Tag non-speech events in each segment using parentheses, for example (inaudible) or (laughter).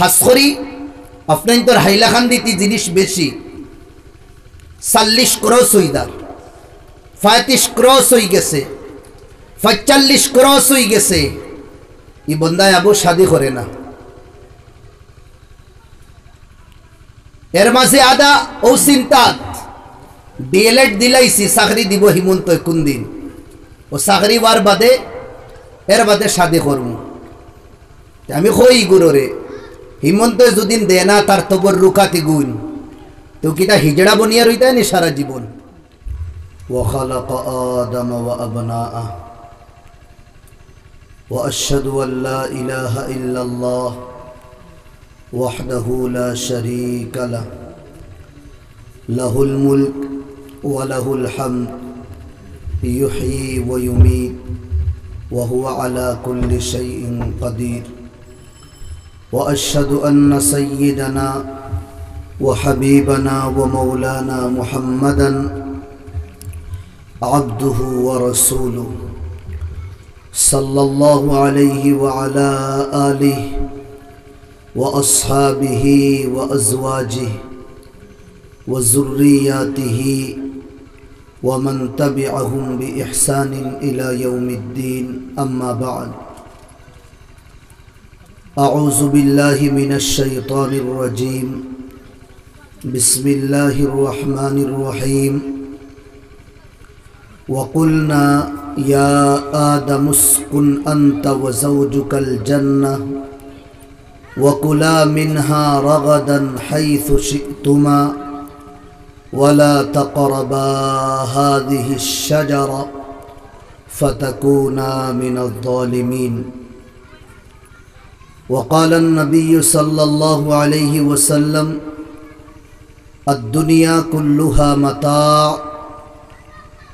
খাস করি আপনার তোর হাইলাকান্দিতে জিনিস বেশি। চাল্লিশ ক্রস হইদার পঁয়ত্রিশ ক্রস হয়ে গেছে। পঁয়তাল্লিশ ক্রস হয়ে গেছে। ই বন্দায় আবু শাদি করে না। এর মাঝে আদা ও চিন্তাত ডিএলএড দিলাইছি, চাকরি দিব হিমন্ত কোন দিন। ও চাকরি বার বাদে এর বাদে শাদি করব। আমি কই গুরুরে হিমন্ত যদিন দেয় না তার তবর রুকাতে গুণ তো কি তা হিজড়া বনিয়া রইতে নি সারা জীবন? وخلق آدم وأبناءه وأشهد أن لا إله إلا الله وحده لا شريك له له الملك وله الحمد يحيي ويميت وهو على كل شيء قدير وأشهد أن سيدنا وحبيبنا ومولانا محمدا عبده ورسوله صلى الله عليه وعلى آله وأصحابه وأزواجه وذرياته ومن تبعهم بإحسان إلى يوم الدين. أما بعد أعوذ بالله من الشيطان الرجيم. بسم الله الرحمن الرحيم. وقلنا يا آدم اسكن أنت وزوجك الجنة وكلا منها رغدا حيث شئتما ولا تقربا هذه الشجرة فتكونا من الظالمين. وقال النبي صلى الله عليه وسلم الدنيا كلها متاع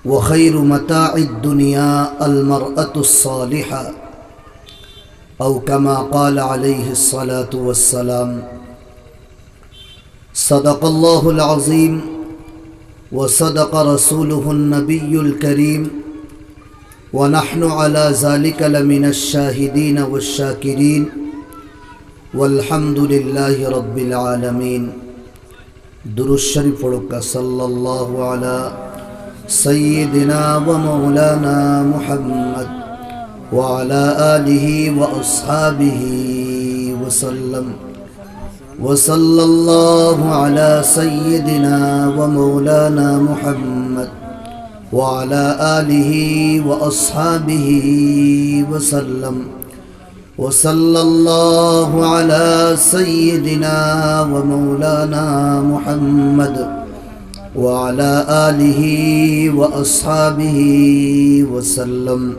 وخير متاع الدنيا المرأة الصالحة. أو كما قال عليه الصلاة والسلام صدق الله العظيم وصدق رسوله النبي الكريم ونحن على ذلك لمن الشاهدين والشاكرين. والحمد لله رب العالمين. درود الشريف صلى الله على سيدنا ومولانا محمد وعلى آله وأصحابه وسلم. وصلى الله على سيدنا ومولانا محمد وعلى آله وأصحابه وسلم. وصلى الله على سيدنا ومولانا محمد وعلى آله وأصحابه وسلم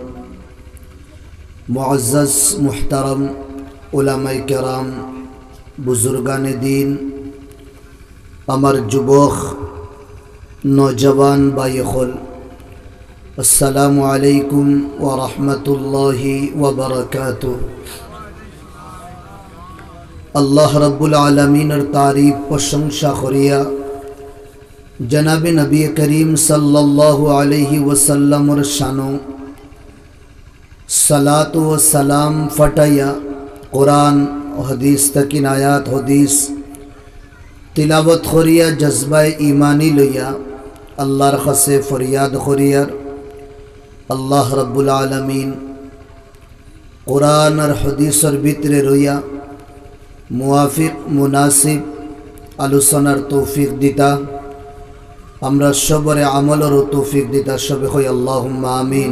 معزز محترم علماء کرام بزرگان دین امر جبوخ نوجوان بای خل আলাইকুম ওয়া রাহমাতুল্লাহি ওয়া বারাকাতু আল্লাহ রব্বুল আলমিনের তারিফ প্রশংসা করিয়া জনাবে নবী করিম সাল্লাল্লাহু আলাইহি ওয়াসাল্লামর শানো সালাত ও সালাম ফটাইয়া কোরআন হদিস তকিন আয়াত হদিস তিলাবত করিয়া জজবায় ইমানি লইয়া আল্লাহর খসে ফরিয়াদ করিয়ার আল্লাহ রব্বুল আলমিন কোরআন আর হদিসর ভিতরে রইয়া মুয়াফিক মুনাসিব আলোচনার তৌফিক দিতা। আমরা সবরে আমলেরও তৌফিক দিতা সবে হই আল্লাহ আমিন।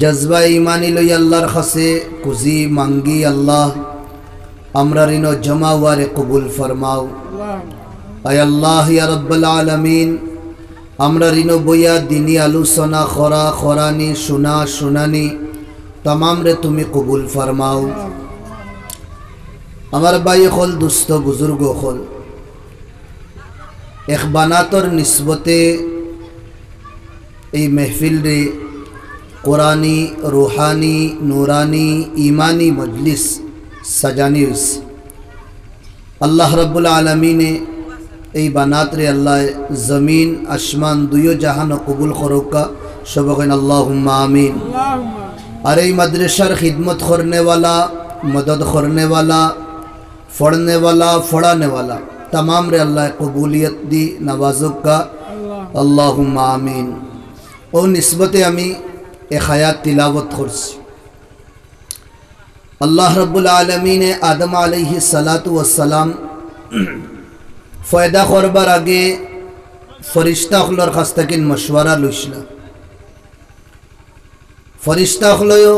জজবা ইমানি লই আল্লাহর খাসে কুজি মাঙ্গি আল্লাহ আমরা ঋণ জমা ওয়ারে কবুল ফরমাও। আয় আল্লাহ ইয়া রব্বাল আলামিন আমরা ঋণ বইয়া দিনী আলোচনা খরা খরানি শোনা, শুনানি তমাম রে তুমি কবুল ফরমাও। আমার বাই হল, দুস্থ বুজুর্গ হল। এক বানাতর নিসবতে এই মেহফিল রে কোরআনি, রুহানি, নুরানি ইমানি মজলিস সাজানি হয়েছে আল্লাহ রব্বুল আলমিনে এই বানাতরে আল্লাহ জমিন আসমান দুইও জাহান কবুল করোকা সবকেন আল্লাহ আমিন আর এই মাদ্রাসার খিদমত করনেওয়ালা मदद करने वाला पढ़ने वाला पढ़ाने वाला तमाम रे अल्लाह कबूलियत दी नवाजुक का अल्लाह आमीन ও নিসবতে আমি এ হায়াত তিলাবত করছি আল্লাহ রব্বুল আলমিনে আদম আলহি সালাতু ওসালাম ফয়দা করবার আগে ফরিস্তা হলর কাছ থেকে মশওয়ারা লইছিল ফরিস্তা হলও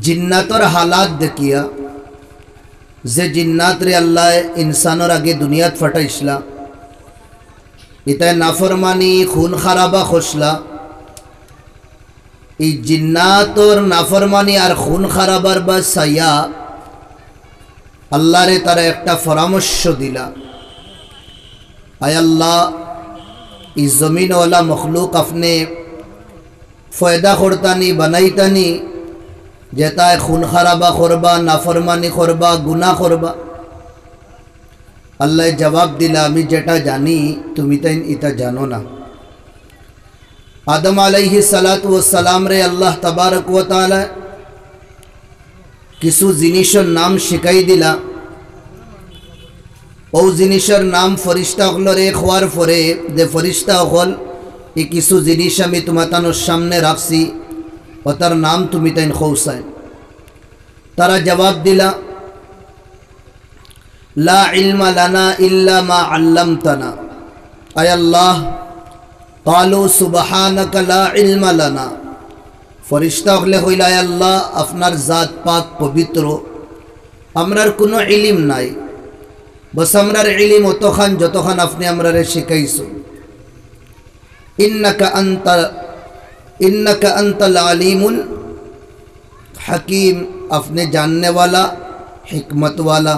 জিন্নাতর হালাত দেখিয়া যে জিন্নাত রে আল্লাহ ইনসানোর আগে দুনিয়াত ফাটাইছিলা ইতায় নাফরমানি খুন খারাবা খসলা, এই জিন্নাতর নাফরমানি আর খুন খারাবার বা সাইয়া আল্লাহরে তারা একটা পরামর্শ দিলা। আয় আল্লাহ, এই জমিনওয়ালা মখলুক আপনি ফয়দা করতানি বানাইতানি যেটায় খুন খারাবা করবা, নাফরমানি করবা গুনা করবা। আল্লাহ জবাব দিলা, আমি যেটা জানি, তুমি তাই এটা জানো না। আদম আলাইহি সালাত ও সালাম রে আল্লাহ তাবারক ও তাআলা কিছু জিনিসের নাম শিখাই দিলা। ও জিনিসের নাম ফরিস্তা হলরে খোয়ার পরে, যে ফরিস্তা হল এই কিছু জিনিস আমি তোমাতানোর সামনে রাখছি, ও তার নাম তুমি তাই খৌসায়। তারা জবাব দিলা, লা ইলমা লানা ইল্লা মা আল্লামতানা। আয় আল্লাহ সুবহানাকা লা ইলমা লানা। फरिश्ता हईल्लाह अपनार जत पाक पवित्र हमार इलिम नाई बस हमार इलिम तो खान जत खान अपने हमारे शिखाइस इन्ना का अंत इन्ना का अंत लालिम हकीम अपने जानने वाला हिकमत वाला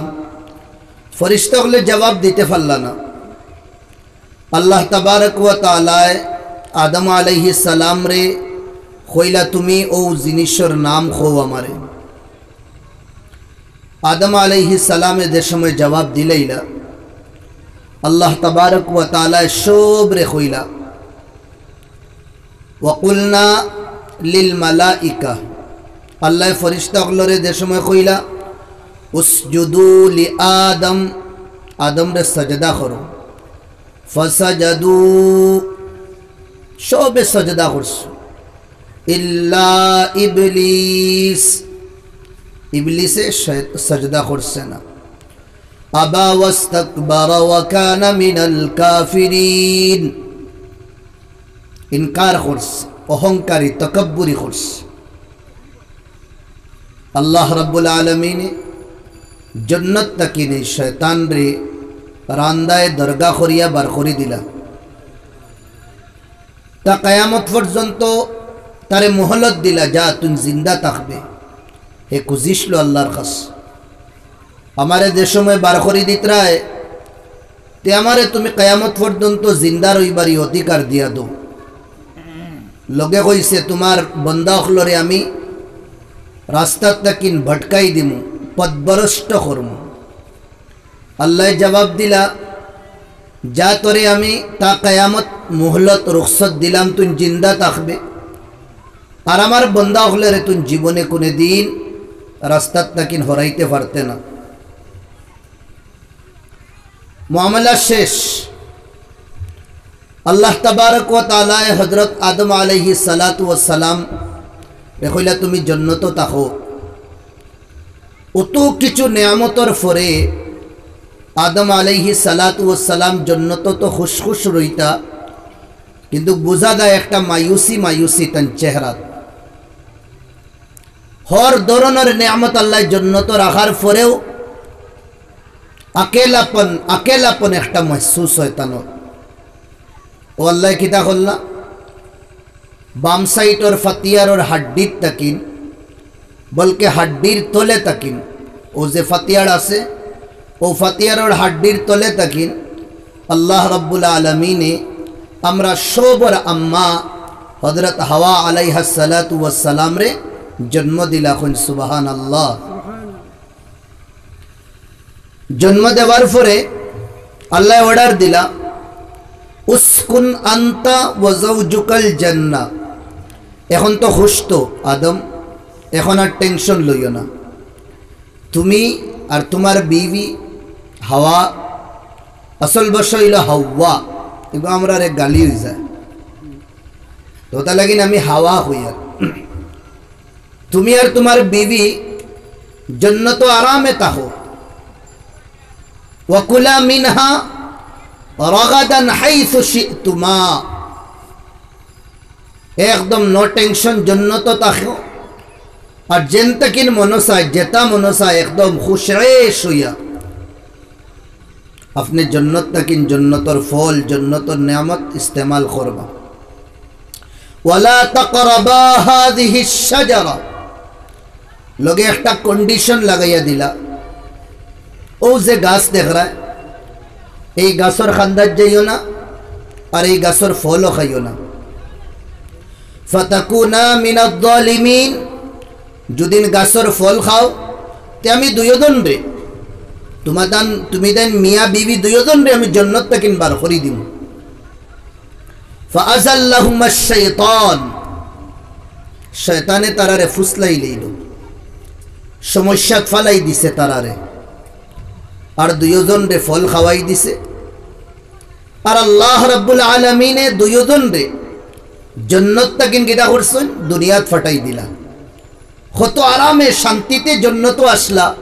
फरिश्ता हमले जवाब देते फल्लाना अल्लाह तबारक व तलाए आदम आलही सलाम रे হইলা তুমি ও জিনিসের নাম খো আমারে। আদম আলাইহি সালামে যে সময় জবাব দিলাইলা, আল্লাহ তবারক ও তালায় সব রে হইলা ওকুলনা লিল মালাইকা। আল্লাহ ফরিস্তা হলরে যে সময় কইলা উসজুদু লি আদম আদম রে সজদা করো। ফসাজাদু, সবে সজদা করছ। ইল্লা ইবলিস। ইবলিসে সজদা করছে না। আবা ওয়াস্তাকবারা ওয়া কানা মিনাল কাফিরিন। ইনকার করছে, অহংকারী, তকব্বুরি করছে। আল্লাহ রব্বুল আলমিনে জন্নত তাকিনে শয়তান রে রান্দায় দরগা করিয়া বার করে দিলা। তা কায়ামত পর্যন্ত তারে মহলত দিলা, যা, তুমি জিন্দা থাকবে। হে কুজিসলো আল্লাহর কাছ। আমারে যে সময় বার করে দিত তে আমারে তুমি কায়ামত পর্যন্ত জিন্দা রইবারই অধিকার দিয়া দো লগে কইছে, তোমার বন্দা হলরে আমি রাস্তার তাকিন ভটকাই দিমু পদবরষ্ট করম। আল্লাহ জবাব দিলা, যা তোরে আমি তা কায়ামত মুহলত রুখসত দিলাম তুই জিন্দা থাকবে। আর আমার বন্দা হলে রে তুই জীবনে কোনো দিন রাস্তার তাকিন হরাইতে পারতে না। মামলা শেষ। আল্লাহ তবারক তালায় হজরত আদম আলহি সালাত ও সালাম দেখইলা তুমি জন্নত তাকো অত কিছু নেয়ামতর ফরে আদম আলাইহি সালাত ও সালাম জন্নত তো খুশখুশ রইতা, কিন্তু বোঝা যায় একটা মায়ুসি মায়ুসি তান চেহারা। হর ধরনের নেয়ামত আল্লাহ জন্নত রাখার পরেও আকেলাপন আকেলাপন একটা মহসুস হয় তানো ও আল্লাহ কিতা করলা? বাম সাইডর ফাতিয়ারর হাড্ডির তাকিন, বলকে হাড্ডির তলে তাকিন। ও যে ফাতিয়ার আছে, ও ফাতিয়ারর হাড্ডির তলে তাকিন। আল্লাহ রব্বুল আলমিনে আমরা সবর আম্মা হজরত হাওয়া আলাইহা সালাতু ওয়াসালাম রে জন্ম দিলা খুন সুবাহান আল্লাহ জন্ম দেওয়ার পরে আল্লাহ অর্ডার দিলা, উসকুন আন্তা ওয়াজাউজুকাল জান্নাহ। এখন তো সুস্থ আদম, এখন আর টেনশন লইও না। তুমি আর তোমার বিবি হাওয়া, আসল বস হইল হাওয়া এগুলো আমরা গালি হয়ে যায়। তো লাগিন আমি হাওয়া হই আর। তুমি আর তোমার বিবি জন্নত আরামে তাহো ওয়াকুলা মিনহা রগাদান হাইসু শিতুমা একদম নো টেনশন জন্নত তাহো আর যেনতে কিন মনসায় যেতা মনসায় একদম খুশরেশ হইয়া আপনি জন্নত তাকিন জন্নতর ফল জন্নতর নিয়ামত ইস্তেমাল করবা ওয়ালা তাকরাবা হাদিহি শাজারা লগে একটা কন্ডিশন লাগাইয়া দিলা ও যে গাছ দেখরা এই গাছর খান্দার যাইও না আর এই গাছর ফলও খাইও না ফতাকুনা মিনাদ জালিমিন যদিন গাছর ফল খাও তে আমি দুয়োজন রে তোমার তুমি দেন মিয়া বিবি দুয়োজন রে আমি জন্নত তাকিন বার করি দিম ফাআজাল্লাহুমা শাইতান শয়তানে তারারে ফুসলাই লইল সমস্যাত ফালাই দিছে তারারে। আর দুয়োজন রে ফল খাওয়াই দিছে। আর আল্লাহ রাব্বুল আলমিনে দুয়োজন রে জন্নত তাকিন গিটা করছেন, দুনিয়াত ফাটাই দিলা। কত আরামে, শান্তিতে জন্নত আসলা।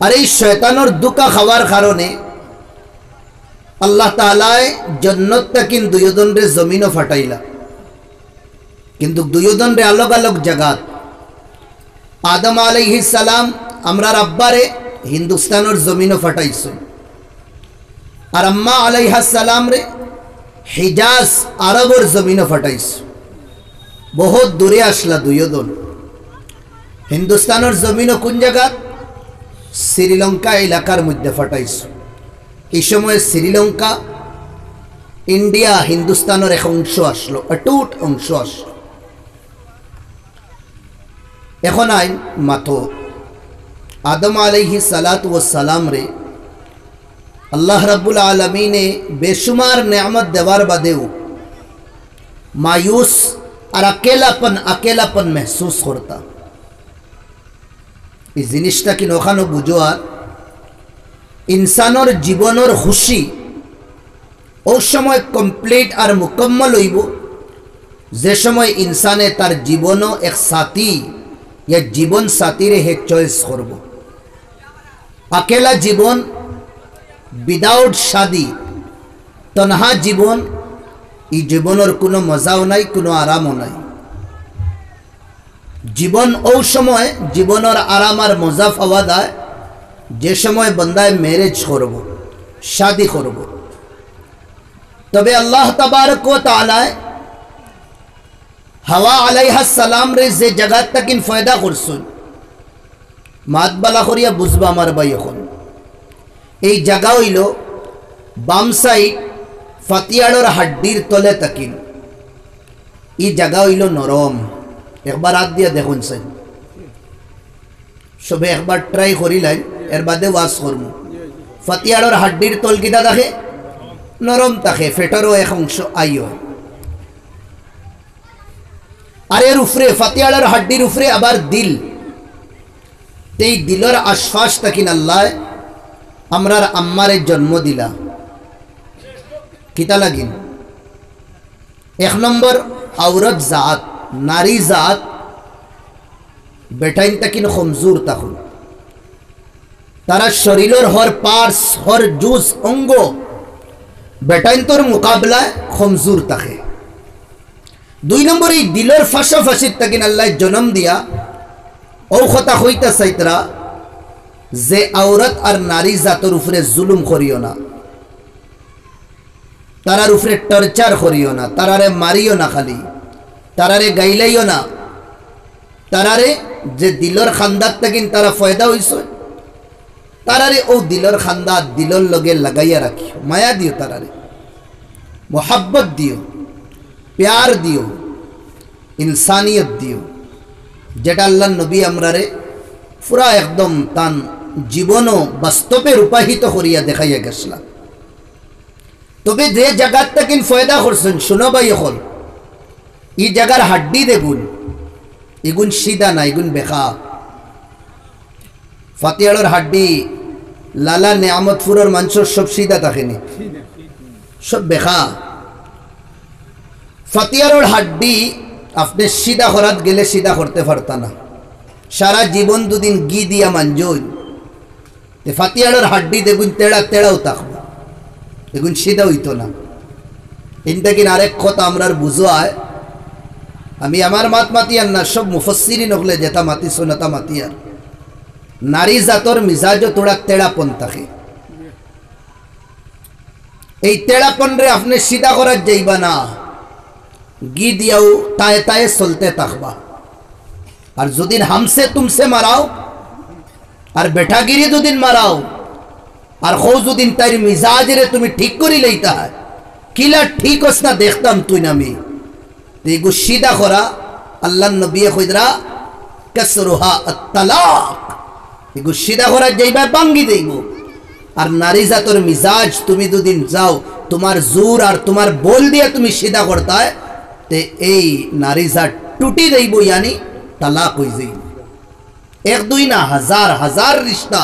আর এই শয়তানোর দুকা খাওয়ার কারণে আল্লাহ তালায় জন্নত তাকিন দুয়োজন রে জমিনও ফাটাইলা। কিন্তু দুয়োজন রে আলোক আলোক জাগাত। আদম আলাইহিস সালাম আমরার আব্বারে হিন্দুস্তানের জমিনও ফাটাইছ। আর আম্মা আলাইহাস সালাম রে হিজাজ আরবর জমিনও ফাটাইছ। বহুত দূরে আসলা দুয়োজন হিন্দুস্তানের জমিনও কোন জায়গাত শ্রীলঙ্কা এলাকার মধ্যে ফাটাইছ। এই সময় শ্রীলঙ্কা, ইন্ডিয়া, হিন্দুস্তানের এক অংশ আসলো, অটুট অংশ আসলো। এখন আই মাতো আদম আলহি সালাত ও সালাম রে, আল্লাহ রাবুল আলমিনে বেশুমার নেয়ামত দেওয়ার বাদেও মায়ুস আর আকেলাপন আকেলাপন মেহসুস করতা। এই জিনিসটা কি নখানো বুঝো আর ইনসানোর জীবনের খুশি ও সময় কমপ্লিট আর মুকম্মল হইব, যে সময় ইনসানে তার জীবনও এক সাথী ইয়া জীবন সাথীরে হে চয়েস করব। আকেলা জীবন উইদাউট শাদি, তনহা জীবন এই জীবনের কোনো মজাও নাই, কোনো আরামও নাই। জীবন ও সময়, জীবনের আরাম আর মজা পাওয়া দেয় যে সময় বন্দায় ম্যারেজ করব, শাদি করব। তবে আল্লাহ তবারক ও তালায় হাওয়া আলাইহা সালাম রে যে জায়গার তাকিন ফয়দা করছুন মাত বালা করিয়া বুঝবা আমার ভাই এখন। এই জায়গা হইল বাম সাইড ফাতিয়াড়র হাড্ডির তলে তাকিন। এই জায়গা হইল নরম। একবার হাত দিয়া দেখুন সাই সবে একবার ট্রাই করিলাই এর বাদে ওয়াশ করব ফাতিয়াড়র হাড্ডির তল কিটা দেখে নরম থাকে ফেটারও এক অংশ আইও। আর এর উফরে ফাতিয়াড়ার হাড্ডির উফরে আবার দিল। এই দিলর আশ্বাস তাকিন আল্লাহ, আমরার আম্মারে জন্ম দিলা। কিতা লাগিন এক নম্বর আওরত জাত, নারী জাত, বেটাইন তাকিন কমজোর তখন তারা শরীরের হর পার্স, হর জুস, অঙ্গ, বেটাইন তোর মোকাবলায় কমজোর থাকে দুই নম্বর এই দিলের ফাঁসাফাঁসির তাকিন আল্লাহ জন্ম দিয়া কথা হইতা চাইতরা যে আওরত আর নারী জাতর উপরে জুলুম করিও না। তারার উপরে টর্চার করিও না, তারারে মারিও না খালি, তারারে গাইলাইও না। তারারে যে দিলর খান্দার তাকিন তারা ফয়দা হইস তারারে ও দিলর খান্দাত দিলর লগে লাগাইয়া রাখিও, মায়া দিও তারারে, মোহাব্বত দিও। প্যার দিও ইনসানিয়ত দিও যেটা আল্লাহ নবী আমরারে পুরা একদম তান জীবনও বাস্তবে রূপাহিত করিয়া দেখাইয়া গেছিলাম তবে যে জায়গার তাকিন ফয়দা করছেন শুনো ভাই এখন ই জায়গার হাড্ডি দেখুন এগুন সিধা না এগুন বেখা ফাতিয়াড়ের হাড্ডি লালা নেয়ামতপুরের মানুষের সব সিধা থাকেনি সব বেখা ফাতিয়ারোর হাড্ডি আপনি সিধা করাত গেলে সিধা করতে পারতা না। সারা জীবন দুদিন গি দিয়া মানজুন ফাতিয়াড়ের হাড্ডি দেখুন তেড়া তেড়াও থাকব দেখুন সিধা হইতো না। এটা কিনা আরেক কথা আমরা বুঝো আয় আমি আমার মাত মাতিয়ার না, সব মুফসিরি নকলে যেতা মাতি সোনাতা মাতিয়ার। নারী জাতর মিজাজও তোড়া তেড়াপন থাকে এই তেড়াপন রে আপনি সিধা করার যাইবা না। গি দিয়াও, তায়ে তায়ে চলতে থাকবা। আর যদি হামসে তুমসে মারাও, আর বেঠাগিরি দুদিন মারাও, আর হো যদিন তাই মিজাজরে তুমি ঠিক করি লইতা হয়, কিলা ঠিক হস না দেখতাম তুই নামি। এগু সিধা করা আল্লাহ নবী কইদরা কাসরুহা তালাক এগু সিধা করা যাইবা বাঙ্গি দেইব। আর নারী জাতর মিজাজ তুমি দুদিন যাও তোমার জোর আর তোমার বল দিয়ে তুমি সিধা করতায় তে এই নারী জাত টুটি দেইব ইয়ানি তালাক হয়ে যাইব এক দুই না হাজার হাজার রিস্তা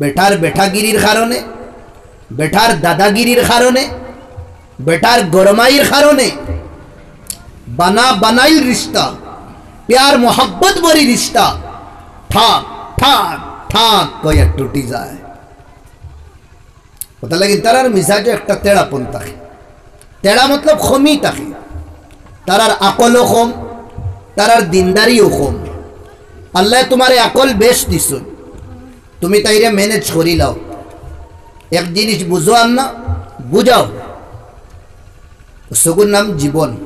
বেটার বেঠাগিরির কারণে বেটার দাদাগিরির কারণে বেটার গরমাইর কারণে বানা বানাইল রিস্তা প্যার মোহাব্বত বরি রিস্তা ঠাক ঠাক ঠাক কয়ে টুটি যায় ওটা লাগে তারার মিজাজে একটা তেড়াপন থাকে তেড়া মতলব খমি থাকে তারার আকলও কম, তারার দিনদারিও কম। আল্লাহ তোমার আকল বেশ দিস তুমি তাইরে ম্যানেজ করি লাও। এক জিনিস বুঝো না, বুঝাও। সগুর নাম জীবন।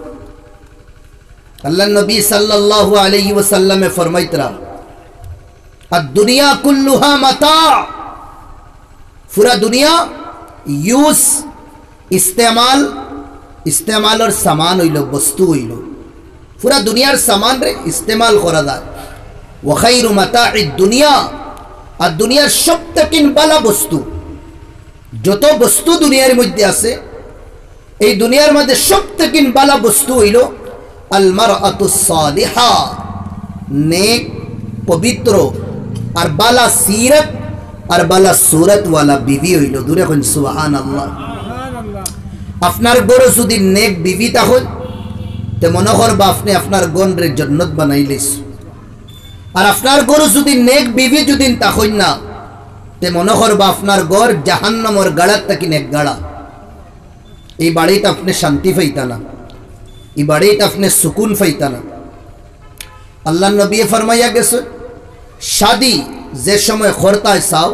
আল্লাহ নবী সাল্লাল্লাহু আলাইহি ওয়াসাল্লামে ফরমাইতরা আর দুনিয়া কুল্লুহা মাতা। পুরা দুনিয়া ইউজ ইস্তেমাল ইস্তেমালের সামান হইল, বস্তু হইল। পুরা দুনিয়ার সামান রে ইস্তেমাল করা যায়। ওখাইরু মাতা এই দুনিয়া আর দুনিয়ার সব থেকে বালা বস্তু। যত বস্তু দুনিয়ার মধ্যে আছে, এই দুনিয়ার মধ্যে সব থেকে বালা বস্তু হইল আলমার আতুসালিহা নেক পবিত্র আর বালা সিরত, আর বালা সুরত ওয়ালা বিবি হইল। দূরে এখন সুহান আল্লাহ আপনার গরু যদি নেক বিবি তখন তে মনে করবা আপনি আপনার গণরে জন্নত বানাইলিস আর আপনার গরু যদি নেক বিবি যদি তখন না, তে মনে করবা আপনার গড় জাহান্নামর গাড়ার তাকি নেক গাড়া। এই বাড়িতে আপনি শান্তি পাইতা না। এই বাড়িতে আপনি সুকুন পাইতা না। আল্লাহ নবী ফরমাইয়া গেছে, শাদি যে সময় খরতায় চাও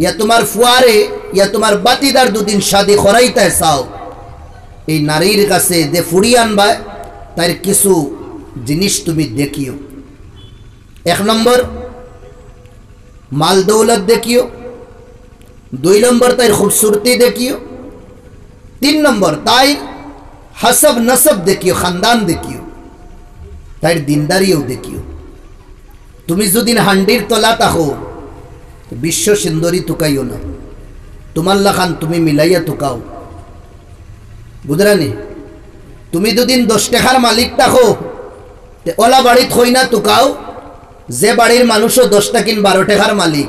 ইয়া তোমার ফুয়ারে, ইয়া তোমার বাতিদার দুদিন শাদি খরাইতায় চাও। এই নারীর কাছে যে ফুড়ি আনবায় তার কিছু জিনিস তুমি দেখিও। এক নম্বর, মাল দৌলত দেখিও। দুই নম্বর তাই খুবসুরতি দেখিও। তিন নম্বর, তাই হাসব নসব দেখিও, খানদান দেখিও। তাই দিনদারিও দেখিও। তুমি যদি হান্ডির তলা তাহো বিশ্ব সুন্দরী তুকাইও না। তোমার লাখান তুমি মিলাইয়া তুকাও। বুঝরানি? তুমি দুদিন দশ মালিক তাকো ওলা বাড়িত হই না তুকাও, যে বাড়ির মানুষও দশ কিন বারো মালিক,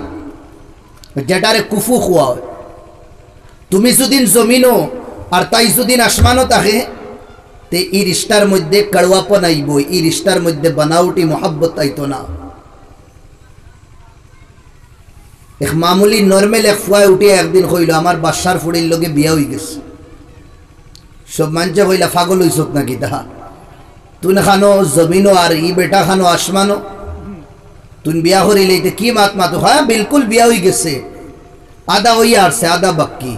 যেটারে কুফু খোয়া তুমি যদিন জমিনও আর তাই যদিন আসমানও থাকে, তে ই রিস্তার মধ্যে কড়ুয়াপন আইব ই রিস্তার মধ্যে বানাউটি মহাব্বত আইতো না। এক মামুলি নর্মেল এক ফুয়ায় উঠে একদিন হইল আমার বাসার ফুড়ির লগে বিয়া হয়ে গেছে। সব মানছে হইলা ফাগল হইছত নাকি তাহা? তুই খানো জমিনও আর ই বেটা খানো আসমানো তুই বিয়া করিলে এটা কি মাত মাতো? হ্যাঁ বিলকুল বিয়া হয়ে গেছে। আদা হই আসছে আদা বাক্কি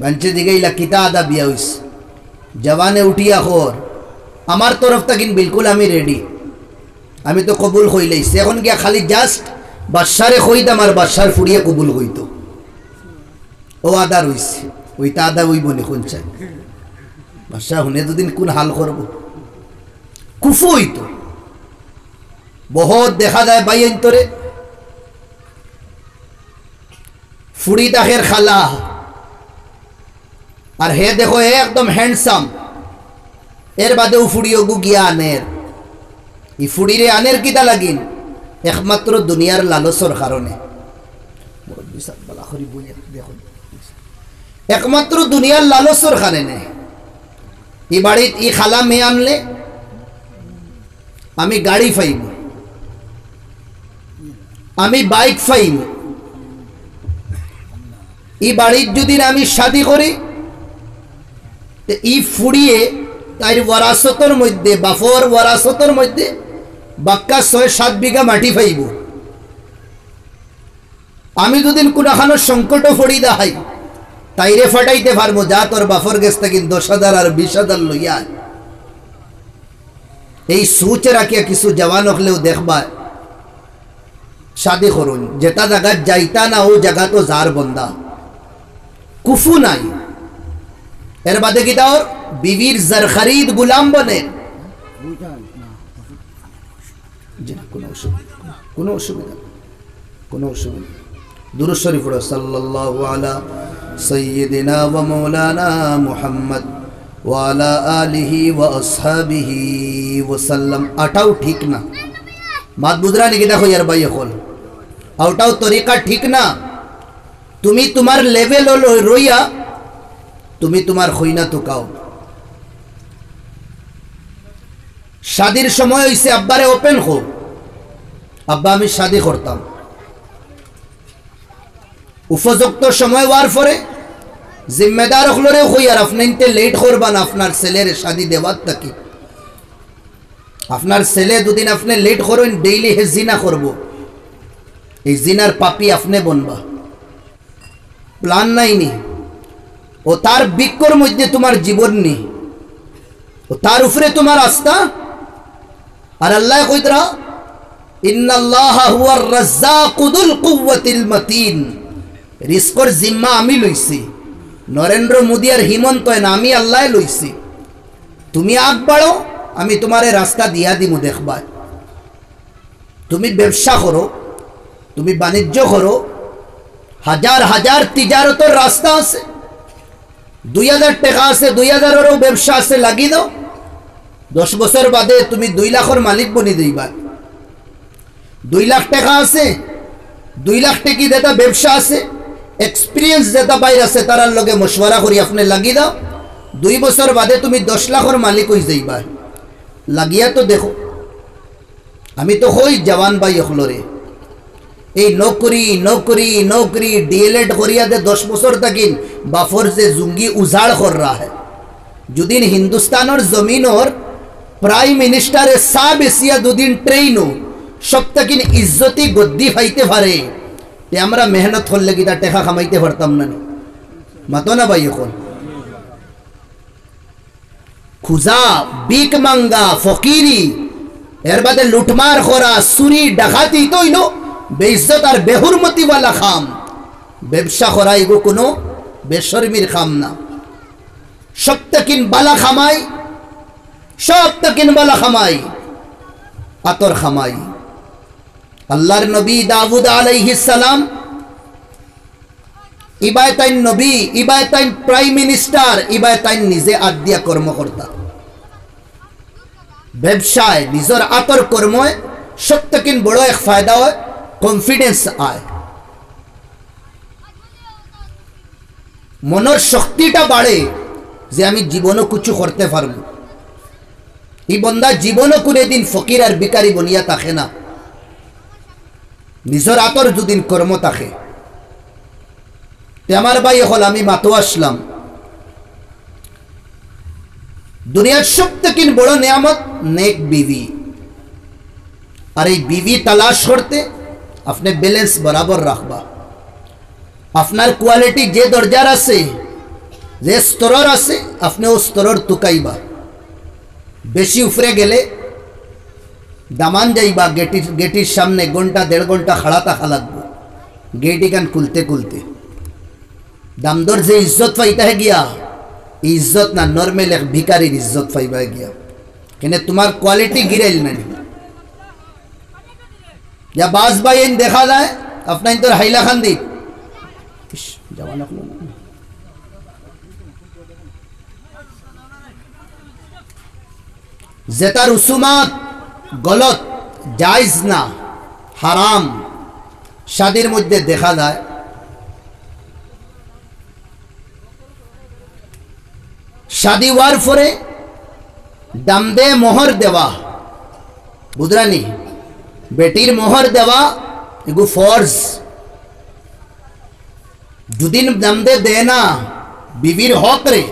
মানছে দিকে ইলা কিতা আদা বিয়া হইছে? জওয়ানে উঠিয়া খোর আমার তরফ থেকে বিলকুল আমি রেডি আমি তো কবুল হইলেইছি এখন গিয়া খালি জাস্ট বাদশারে হইতাম আর বাদশার ফুড়িয়ে কবুল হইত। ও আদা রইছে। ওইটা আদা হইব কোন চাই? বাদশাহ শুনে দুদিন কোন হাল করব? কুফু হইতো। বহুত দেখা যায় বাই অন্তরে ফুড়ি তাহের খালা। আর হে দেখো, হে একদম হ্যান্ডসাম এর বাদেও ফুড়িও গু গিয়া আনের। ই ফুড়িরে আনের কিতা লাগিন একমাত্র দুনিয়ার লালসর কারণে। একমাত্র দুনিয়ার লালসর কারণে। ই বাড়িত ই খালা মেয়ে আনলে আমি গাড়ি ফাইব। আমি বাইক ফাইব। ই বাড়ির যদি আমি শাদি করি ই ফুড়িয়ে তাই ওয়ারাসতর মধ্যে বাফর ওয়ারাসতর মধ্যে বাক্কা ছয়, সাত বিঘা মাটি ফাইব আমি যদি কোনখানো সংকট ফড়ি দাহাই। তাইরে ফাটাইতে পারব, যা তোর বাফর গেছ থেকে দশ হাজার আর বিশ হাজার লইয়া এই সুচ রাখিয়া কিছু জওয়ান হলেও দেখবা শাদি করুন, যেটা জায়গা যাইতা না, ও জায়গা তো যার বন্দা। কুফু নাই। এর বাদে কি তাওর? বিবির জরখরিদ গুলাম বনে। জি, কোনো অসুবিধা কোনো অসুবিধা কোনো অসুবিধা। দুরূদ শরীফ পড়ো সাল্লাল্লাহু আলা সাইয়্যিদিনা ওয়া মাওলানা মুহাম্মদ ওয়া আলা আলিহি ওয়া ওয়া আটাও ঠিক না। মাত বুঝরা নাকি দেখো ইয়ার ভাই এখন আউটাও তরিকা ঠিক না। তুমি তোমার লেভেল রইয়া তুমি তোমার হইনা তুকাও শাদির সময় হইছে, আব্বারে ওপেন হো আব্বা, আমি শাদি করতাম। উপযুক্ত সময় হওয়ার পরে জিম্মেদার হলরে হই আর আপনি লেট করবান, আপনার ছেলের শাদি দেওয়ার থাকি আপনার ছেলে দুদিন আপনি লেট করেন ডেইলি হে জিনা করব। এই জিনার পাপি আপনি বনবা। প্ল্যান নাইনি ও তার বিক্ষর মধ্যে তোমার জীবন নেই। ও তার উপরে তোমার আস্থা আর আল্লাহ কইতরা ইন্নাল্লাহ হুয়ার রাজ্জাকুদুল কুওয়াতিল মাতিন। রিস্কর জিম্মা আমি লইছি। নরেন্দ্র মোদী আর হিমন্ত না আমি আল্লাহ লইছি। তুমি আগ আমি তোমারে রাস্তা দিয়া দিমু দেখবা। তুমি ব্যবসা করো, তুমি বাণিজ্য করো, হাজার হাজার তিজারতর রাস্তা আছে। দুই হাজার টাকা আছে, দুই হাজারেরও ব্যবসা আছে লাগি দাও। দশ বছর বাদে তুমি দুই লাখের মালিক বনি দিবা। দুই লাখ টাকা আছে, দুই লাখ টাকি যেটা ব্যবসা আছে এক্সপিরিয়েন্স যেটা বাইর আছে, তারার লগে মশওয়ারা করি আপনি লাগি দাও। দুই বছর বাদে তুমি দশ লাখের মালিক হয়ে যাইবা। লাগিয়া তো দেখো, আমি তো হই জওয়ান ভাই হলরে এই নৌকরি নৌকরি নৌকরি, ডিএলএড করিয়া দে দশ বছর থাকিন, বাফর যে জুঙ্গি উজাড় কর রা হয় যদি হিন্দুস্তানের জমিনর প্রাইম মিনিস্টারে সাব এসিয়া দুদিন ট্রেইনও সব তাকিন ইজ্জতি গদ্দি ফাইতে পারে তে আমরা মেহনত করলে কি তার টেকা খামাইতে পারতাম না। মাতো না ভাই এখন। খুজা, বিক মাঙ্গা, ফকিরি, এর বাদে লুটমার করা, চুরি, ডাকাতি তৈল বেইজ্জত আর বেহুরমতি ওয়ালা খাম। ব্যবসা করা এগো কোনো বেশর্মির খাম না। সপ্তাকিন বালা খামাই সপ্তাকিন বালা খামাই আতর খামাই। আল্লাহর নবী দাউদ সালাম, ইবায়তাইন নবী, ইবায়তাইন প্রাইম মিনিস্টার, ইবায়তাইন নিজে আদ্যা কর্মকর্তা। ব্যবসায় নিজের আতর কর্ময়, সত্যকিন বড় এক ফায়দা হয় কনফিডেন্স আয়। মনের শক্তিটা বাড়ে যে আমি জীবনও কিছু করতে পারব। এই বন্দা জীবনও কোনো দিন ফকির আর বিকারি বনিয়া থাকে না। নিজের আতর দুদিন কর্ম থাকে। আমার ভাই হল আমি মাতো আসলাম। দুনিয়ার সব থেকে বড় নিয়ামত নেক বিবি। আর এই বিবি তালাশ করতে আপনি ব্যালেন্স বরাবর রাখবা। আপনার কোয়ালিটি যে দরজার আছে, যে স্তরের আছে আপনি ও স্তরের তুকাইবা বেশি উপরে গেলে দামান যাইবা গেটির গেটির সামনে ঘণ্টা দেড় ঘণ্টা খাড়া থাকা লাগবে। গেট ইখান খুলতে খুলতে। দামদর যে ইজ্জত পাইতা গিয়া ইজ্জত না নর্মেল এক ভিকারির ইজ্জত পাইবা গিয়া। কেন তোমার কোয়ালিটি গিরাইল না যা বাস বাইন দেখা যায় আপনার তোর হাইলা খান দি ইস, যাওয়া লাগল না। যেটা রুসুমাত গলত জায়জ না হারাম শাদির মধ্যে দেখা যায়। শাদি হওয়ার পরে দাম দে মোহর দেওয়া বুঝরানি বেটির মোহর দেওয়া এগু ফর্জ দুদিন দাম দে দে না বিবির হক রে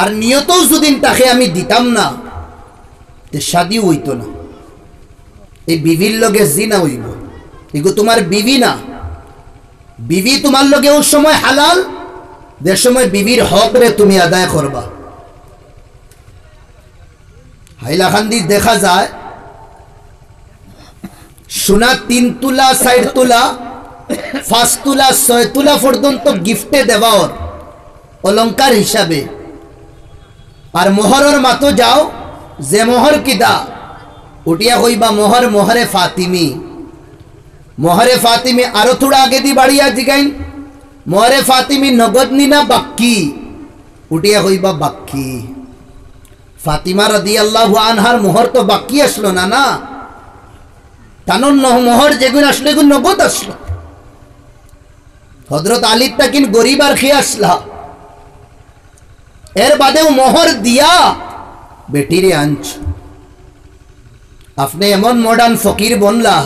আর নিয়তও যদিন তাকে আমি দিতাম না। তে শাদি হইতো না। এই বিবির লগে জিনা হইব। এগো তোমার বিবি না। বিবি তোমার লগে ওর সময় হালাল, যে সময় বিবির হক রে তুমি আদায় করবা। হাইলাকান্দি দেখা যায়, সোনা তিন তুলা ষাট তুলা, পাঁচ তুলা, ছয় তুলা পর্যন্ত গিফটে দেওয়ার অলঙ্কার হিসাবে। আর মোহরের মাতো যাও যে মোহর কিদা? উঠিয়া কইবা মোহর, মোহরে ফাতিমি। মোহরে ফাতিমি আরও থোড়া আগে দি বাড়িয়া জিগাইন। মোহরে ফাতিমি নগদ নি না বাক্কি। উঠিয়া কইবা বাক্কি। ফাতিমা রদি আল্লাহ আনহার মোহর তো বাক্কি আসলো না না? তানোর মোহর যেগুলো আসলো এগুলো নগদ আসলো। হজরত আলীর তাকিন গরিব আর খেয়ে আসলা। এর বাদেও মোহর দিয়া বেটিরে আনছ। আপনি এমন মডার্ন ফকির বনলা।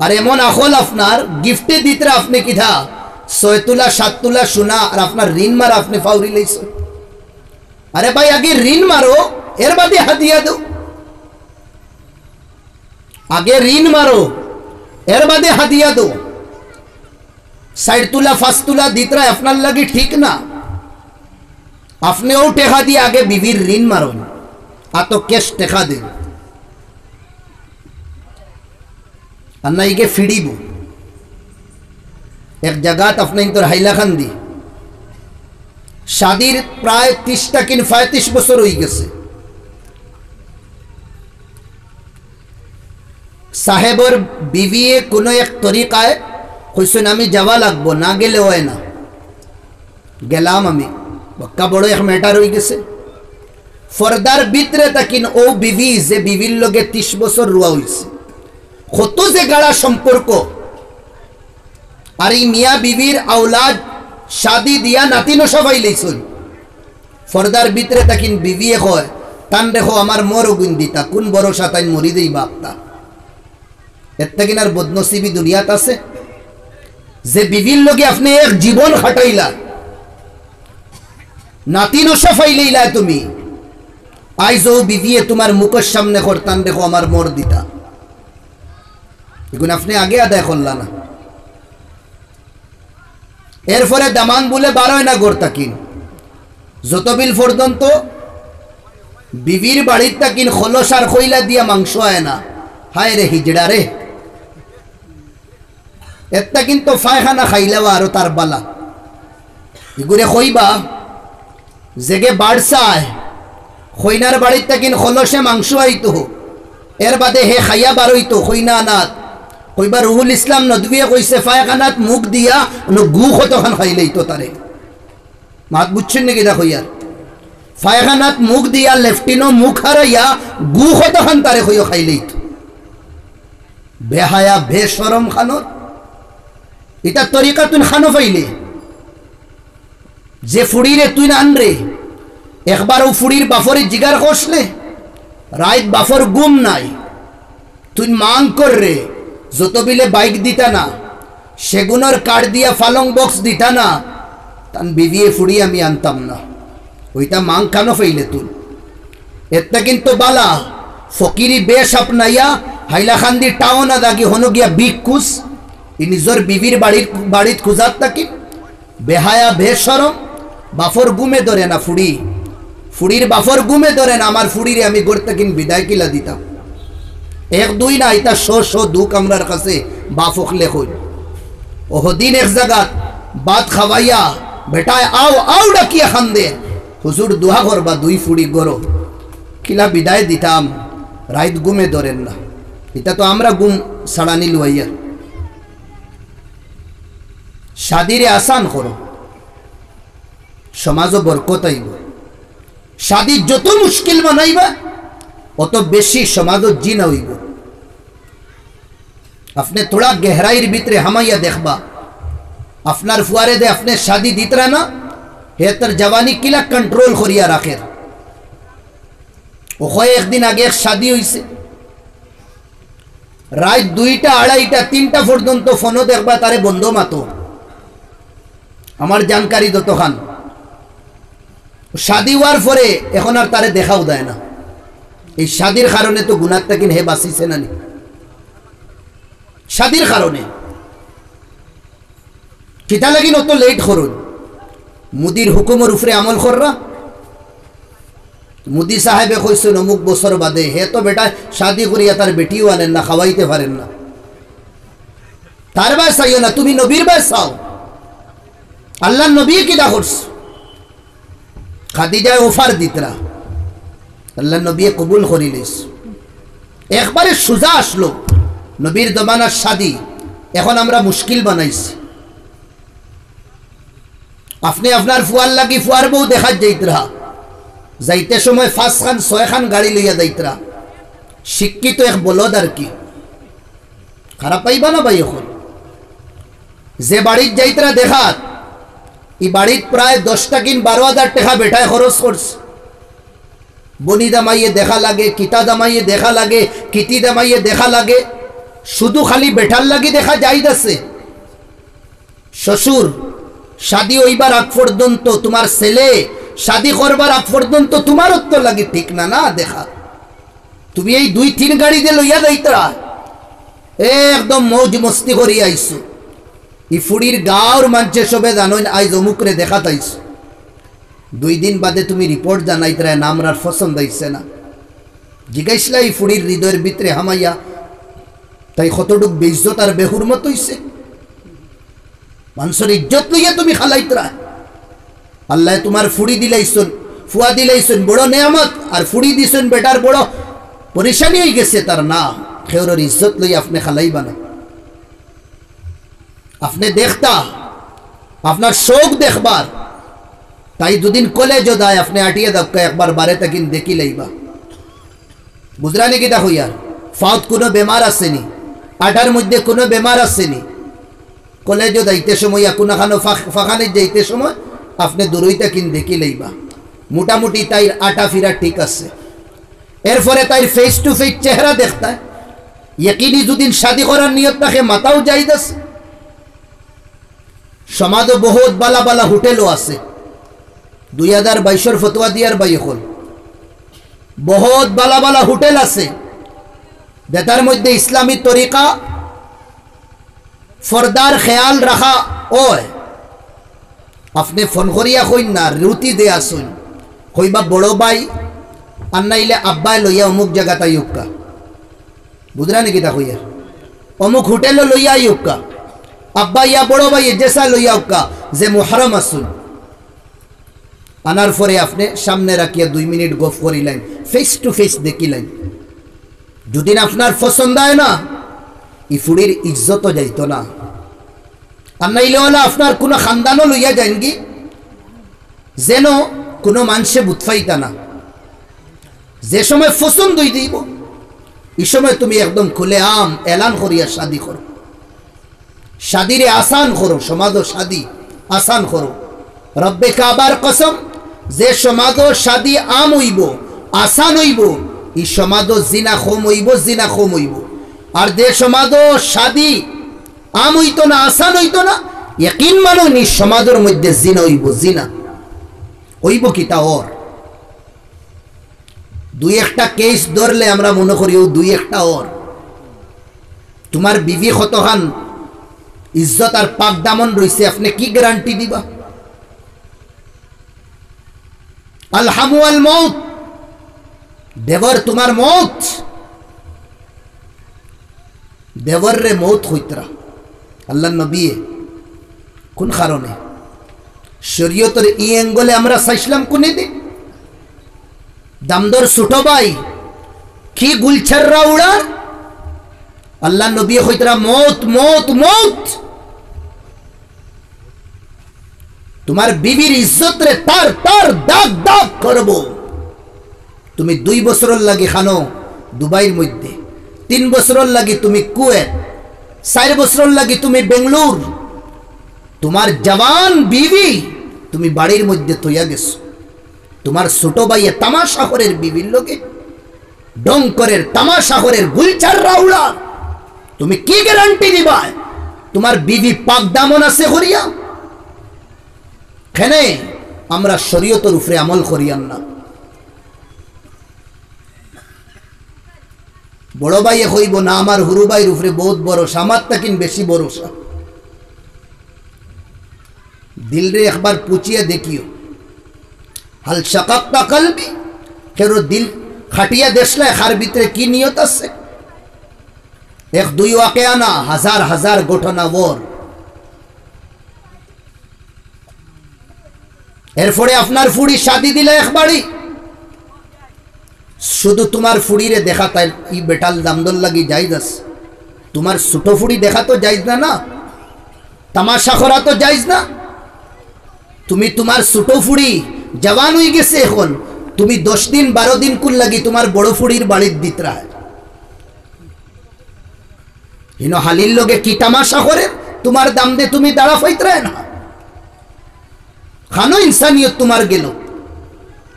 আর এমন আখল আপনার, গিফটে দিতে আপনি কিধা? ছয় তুলা সাত তুলা সোনা, আর আপনার ঋণ মারা আপনি ফাউরি লইছ। আরে ভাই, আগে ঋণ মারো, এর বাদে হাতিয়া দো আগে ঋণ মারো, এর বাদে হাতিয়া দো সাইড তুলা ফার্স্ট তুলা দিতরা আপনার লাগে ঠিক না। আপনিও টেকা দিয়ে আগে বিবির ঋণ মারুন। আর তো কেস টেকা দিন। আর না ইগে ফিডিব। এক জায়গাত আপনি তোর হাইলাকান্দি শাদির প্রায় ত্রিশটা কিন পঁয়ত্রিশ বছর হয়ে গেছে। সাহেবর বিবিয়ে কোনো এক তরিকায় কইসেন আমি যাওয়া লাগবো, না গেলে হয় না। গেলাম আমি। বক্কা বড় এক ম্যাটার হয়ে গেছে। ফরদার ভিতরে তাকিন ও বিবি যে বিবির লগে ত্রিশ বছর রুয়া হয়েছে কত যে গাড়া সম্পর্ক। আর এই মিয়া বিবির আওলাদ, শাদি দিয়া নাতিনো সবাই লেইছন। ফরদার ভিতরে তাকিন বিবি হয় তান দেখো আমার মর গুণ দিতা কোন ভরসা তাই মরি দেই বাপতা এর থেকে আর বদনসিবি দুনিয়াত আছে। যে বিবির লগে আপনি এক জীবন খাটাইলা নাতিনো সফাই লইলা তুমি। আইজও বিবিয়ে তোমার মুখের সামনে করতাম, দেখো আমার মর দিতা। এগুলো আপনি আগে আদায় করলা না। এরপরে দামান বলে বারোয় না গোর তাকিন। যত বিল পর্যন্ত বিবির বাড়ির তাকিন খলস আর খইলা দিয়া মাংস আয় না। হায় রে হিজড়া রে। একটা কিন্তু ফায়খানা খাইলেও আরও তার বালা। এগুলো কইবা জেগে বাড়সায় খৈনার বাড়ির তাকিন খলসে মাংস আইতো। এর বাদে হে খাইয়া বারইতো খৈনা আনাত কইবা রুহুল ইসলাম নদবিয়ে কইছে ফায়খানাত মুখ দিয়া গু কতখান খাইলেইতো তারে মাত বুঝছেন নাকি দেখো ইয়ার ফায়খানাত মুখ দিয়া, লেফটিনো মুখ হারাইয়া গু কতখান তারে কইও খাইলেইতো বেহায়া বেসরম খানোর এটা তরিকা তুই খানো পাইলে। যে ফুড়িরে তুই আনরে একবার ও ফুড়ির বাফরে জিগার কষলে রাইত বাফর গুম নাই। তুই মাং কর রে, যত বিলে বাইক দিতা না, সেগুনোর কাঠ দিয়া ফালং বক্স দিতা না, তান বিবিয়ে ফুড়ি আমি আনতাম না। ওইটা মাং কানো ফাইলে তুই এতে কিন্তু বালা, ফকিরি বেশ আপনাইয়া হাইলাখান্দি টাউন দাগি হনো গিয়া বিগ কুস, ই নিজর বিবির বাড়ির বাড়িত খুঁজাত থাকি বেহায়া বেশ বেসরম বাফর গুমে ধরে না ফুড়ি ফুড়ির বাফর গুমে ধরেন, আমার ফুড়িরে আমি গড় থাকিন বিদায় কিলা দিতাম। এক দুই না এটা শো শো দু কামরার কাছে বাফক লেখুন ওহ, দিন এক জায়গাত বাত খাওয়াইয়া বেটায়, আও আও ডাকিয়া খান দে হুজুর দুহা করবা, দুই ফুড়ি গরো। কিলা বিদায় দিতাম, রাইত গুমে ধরেন না। এটা তো আমরা গুম সাড়ানি লুয়াইয়া। শাদিরে আসান করো। সমাজও বরকত আইব। শাদি যত মুশকিল বানাইবা অত বেশি সমাজত জিনা হইব। আপনি থোড়া গেহরাইয়ের ভিতরে হামাইয়া দেখবা। আপনার ফুয়ারে দে আপনি শাদি দিতরা না, হে তার জওয়ানি কিলা কন্ট্রোল করিয়া রাখের ও হয় একদিন আগে এক শাদি হইছে। রাত দুইটা, আড়াইটা, তিনটা পর্যন্ত ফোনও দেখবা, তারে বন্ধ মাতো। আমার জানকারি দত খান শাদি হওয়ার পরে এখন আর তারে দেখাও দেয় না। এই শাদির কারণে তো গুনার তাকিন হে বাঁচিছে না নি? শাদির কারণে। কিতা লাগিন অত লেট করুন। মুদির হুকুমের উপরে আমল কররা। মুদি সাহেবে কইছেন, অমুক বছর বাদে, হে তো বেটা, শাদি করিয়া তার বেটিও আনেন না, খাওয়াইতে পারেন না। তার বায় চাইও না, তুমি নবীর বায় চাও। আল্লাহ নবী কিনা করছ? খাদিজায় অফার দিতরা আল্লাহ নবী কবুল করিলিস একবারে সোজা আসলো। নবীর দমানার শাদি এখন আমরা মুশকিল বানাইছি। আপনি আপনার ফুয়ার লাগি ফুয়ার বউ দেখা যাইতরা যাইতে সময় পাঁচ খান ছয় খান গাড়ি লইয়া যাইতরা শিক্ষিত এক বলদ আর কি। খারাপ পাইবা না ভাই এখন? যে বাড়ির যাইতরা দেখাত এই বাড়িত প্রায় দশটা কিন বারো হাজার টাকা বেটায় খরচ করছে। বনি দামাইয়ে দেখা লাগে, কিতা দামাইয়ে দেখা লাগে, কিতি দামাইয়ে দেখা লাগে, শুধু খালি বেঠার লাগি দেখা যাইতাছে শ্বশুর, শাদি হইবার আগ পর্যন্ত তোমার ছেলে, শাদি করবার আগ পর্যন্ত তোমার তো লাগি ঠিক না না দেখা। তুমি এই দুই, তিন গাড়ি দিয়ে লইয়া যাইতরা একদম মৌজ মস্তি করি আইছো। ই ফুড়ির গাঁর মানছে সবে জানোই আইজ অমুকরে দেখা তাইছো। দুই দিন বাদে তুমি রিপোর্ট জানাইতরা নামরার পছন্দ হইছে না। জিজ্ঞাসলা এই ফুড়ির হৃদয়ের ভিতরে হামাইয়া, তাই কতটুক বেইজ্জত আর বেহুর মত হইছে? মানুষের ইজ্জত লইয়া তুমি খালাইতরা আল্লাহ তোমার ফুড়ি দিলাইছন, ফুয়া দিলাইছন, বড় নেয়ামত, আর ফুড়ি দিছেন বেটার বড় পরেশানি হয়ে গেছে তার না খেওরের ইজ্জত লই আপনি খালাইবা না। আপনি দেখতা, আপনার শোক দেখবার। তাই দুদিন কলেজ দায় আপনি আটিয়ে দক্কা একবার বারে তাকিন দেখি লাইবা। বুঝরা নাকি দেখো ইয়ার? ফাউত কোনো বেমার আসেনি, আটার মধ্যে কোনো বেমার আসেনি। কলেজও যাইতে সময় কোনো খানো ফাঁকানে যাইতে সময় আপনি দূরইটা কিন দেখি লইবা। মোটামুটি তাই আটা ফিরা ঠিক আছে। এরপরে তাই ফেস টু ফেস চেহারা দেখতা ইয়কিনি দুদিন শাদি করার নিয়ত তাকে মাথাও যাইদাস সমাজও বহুত বালা বালা হোটেলও আছে। দুই হাজার বাইশের ফতোয়া দিয়ার বাই হল। বহুত বালা বালা হোটেল আছে। যেটার মধ্যে ইসলামী তরিকা, ফর্দার খেয়াল রাখা ওয় আপনি ফোন করিয়া কইন না, রুটি দে আসুন কইবা বড় ভাই আর নাইলে আব্বাই লইয়া অমুক জায়গাটা ইউক্কা বুঝলা নাকি তা কইয়া? অমুক হোটেলও লইয়া ইউক্কা আব্বা, ইয়া বড় ভাই জেসা লইয়া উক্কা যে মোহারম আসুন। আনার পরে আপনি সামনে রাখিয়া দুই মিনিট গফ করিলেন ফেস টু ফেস দেখিলেন। যদি আপনার পছন্দ হয় না ইফুড়ির ইজ্জত যাইতো না। আর নাইলে হলে আপনার কোনো খানদানও লইয়া যান কি? যেন কোনো মানুষে বুথফাইতা না। যে সময় পছন্দই দিব এই সময় তুমি একদম খুলে আম এলান করিয়া শাদি করো। শাদিরে আসান করো, সমাজ শাদি আসান করো। রব্বে কাবার কসম, যে সমাজ শাদি আম হইব, আসান হইব, এই সমাজ জিনা খোম হইব, জিনা খোম হইব। আর যে সমাজ শাদি আম হইতো না, আসান হইতো না একিন মানো নি সমাজের মধ্যে জিনা হইব জিনা। হইব কি তা ওর? দুই একটা কেস ধরলে আমরা মনে করি ও দুই একটা ওর। তোমার বিবি কতখান ইজ্জত আর পাক দামন রয়েছে আপনি কি গ্যারান্টি দিবা? আলহামু আল মৌত দেবর, তোমার মৌত দেবর রে মৌত হইতরা। আল্লাহ নবী কোন কারণে? শরীয়তের ই অ্যাঙ্গলে আমরা চাইছিলাম কোনে দিন দামদর ছোট ভাই, কি গুলছাররা উড়ার আল্লাহ নবী হইতরা মৌত মৌত মৌত তোমার বিবির ইজ্জত রে তার তার দাগ দাগ করব। তুমি দুই বছরের লাগি খানো দুবাইয়ের মধ্যে, তিন বছরের লাগি তুমি কুয়েত, চার বছরের লাগি তুমি বেঙ্গলোর। তোমার জওয়ান বিবি তুমি বাড়ির মধ্যে তৈয়া গেছো। তোমার ছোট ভাইয়ে তামা শহরের বিবির লোকে ডঙ্করের তামাশাহরের গুলচার রাউলা। তুমি কি গ্যারান্টি দিবা তোমার বিবি পাক দামন আছে হরিয়া? খেনে আমরা শরীয়তের উপরে আমল করিয়ান না। বড় ভাইয়ে হইব না, আমার হুরু ভাইয়ের উপরে বহুত ভরসা, আমার তাকিন বেশি ভরসা। দিল রে একবার পুচিয়ে দেখিও। হাল শাকাক্তা কালবি, কেন দিল খাটিয়া দেখলে খার ভিতরে কি নিয়ত আছে? এক দুই ওয়াকে আনা হাজার হাজার ঘটনা ওর এরপরে আপনার ফুড়ি শাদি দিলে একবারই। শুধু তোমার ফুড়িরে দেখা তাই, ই বেটাল দামদল লাগি যাইজ আছে তোমার ছোট ফুড়ি দেখা তো যাইজ না না, তামাশা করা তো যাইজ না। তুমি তোমার ছোট ফুড়ি জওয়ান হয়ে গেছে এখন, তুমি দশ দিন বারো দিন কুল লাগি তোমার বড় ফুড়ির বাড়ির দিতরা। হিন হালির লগে কি তামাশা করে তোমার দাম দিয়ে তুমি দাঁড়া ফাইতরায় না। খানো ইনসানিয়ত তোমার গেল।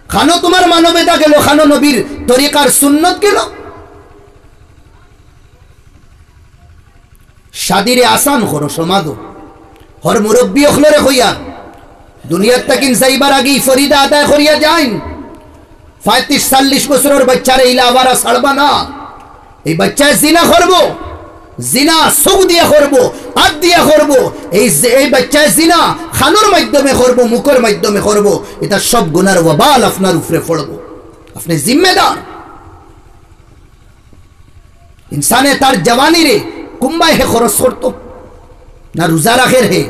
খানো তোমার মানবেতা গেল, খানো নবীর তরিকার সুন্নত গেল। শাদিরে আসান হর সমাদো। হর মুরব্বী অখলরে হইয়া, দুনিয়ার তাকিন যাইবার আগেই ফরিদা আদায় করিয়া যাইন। পঁয়ত্রিশ, চাল্লিশ বছরের বাচ্চারে ইলা আবার ছাড়বা না। এই বাচ্চায় জিনা করব। জিনা দিয়ে দিয়ে এই এই বাচ্চায় জিনা, খানোর মাধ্যমে মুখের মাধ্যমে এটা সব গুনার আপনার উপরে আপনি জিম্মেদার। ইনসানে তার জওয়ানি রে হে খরচ করতো। না রোজা রাখের হে।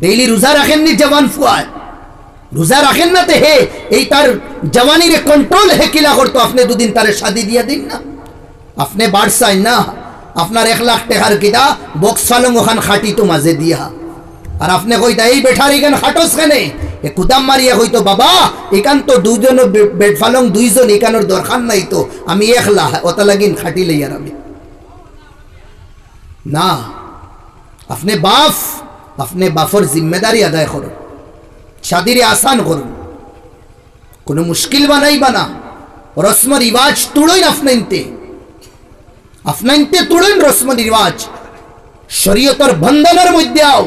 ডেইলি রোজা রাখেননি জওয়ান ফুয়ায়। রোজা রাখেন না তে হে, এই তার জওয়ানি রে কন্ট্রোল হে কিলা করতো, আপনি দুদিন তারে শাদি দিয়া দিন না। আপনি বাড়ছাই না। আপনার এক লাখ টাকার কিনা বক্স ফালং ওখান খাটি তো মাঝে দিয়া। আর আপনি কইতা, এই বেঠার এখান খাটোস কেনে? এ কুদাম মারিয়া কইতো, বাবা, এখান তো দুইজন বেড ফালং দুইজন, এখানোর দরকার নাই তো। আমি একলা ওটা লাগিন খাটি লইয়ার আমি। না, আপনি বাপ আপনি বাফর জিম্মেদারি আদায় করুন। শাদিরে আসান করুন। কোনো মুশকিল বানাই বানা রসম রিবাজ তুড়ইন আপনাইনতে আপনাইনতে তুড়ইন রসম রিবাজ শরীয়তর বন্ধনের মধ্যে আও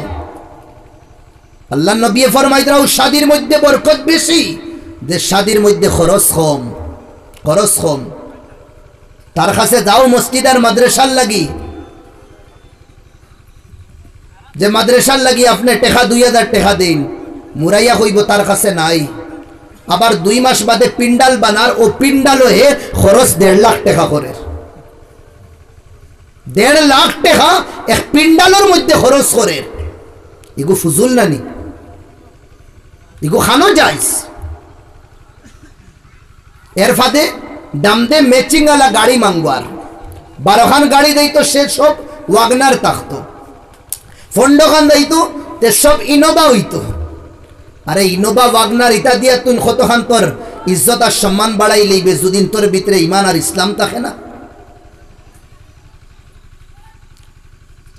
আল্লাহ নবী ফরমাইদরাও শাদির মধ্যে বরকত বেশি যে শাদির মধ্যে খরচ কম খরচ কম। তার কাছে যাও মসজিদ আর মাদ্রাসার লাগি। যে মাদ্রাসার লাগি আপনি টেকা দুই হাজার টেকা দিন, মুরাইয়া হইব তার কাছে নাই। আবার দুই মাস বাদে পিন্ডাল বানার, ও পিন্ডাল হে খরচ দেড় লাখ টাকা করে। দেড় লাখ টাকা এক পিন্ডালের মধ্যে খরচ করে এগু ফুজুল নানি। এগু খানো যাইস এর ফাঁদে দাম দে ম্যাচিং আলা গাড়ি মাংবার বারোখান গাড়ি দেই তো সে সব ওয়াগনার থাকতো ফন্ডখান দেইতো তে সব ইনোভা হইতো। আরে ইনোভা ওয়াগনার ইটা দিয়া তুই কতখান তোর ইজ্জত আর সম্মান বাড়াই লইবে, যদিন তোর ভিতরে ইমান আর ইসলাম থাকে না।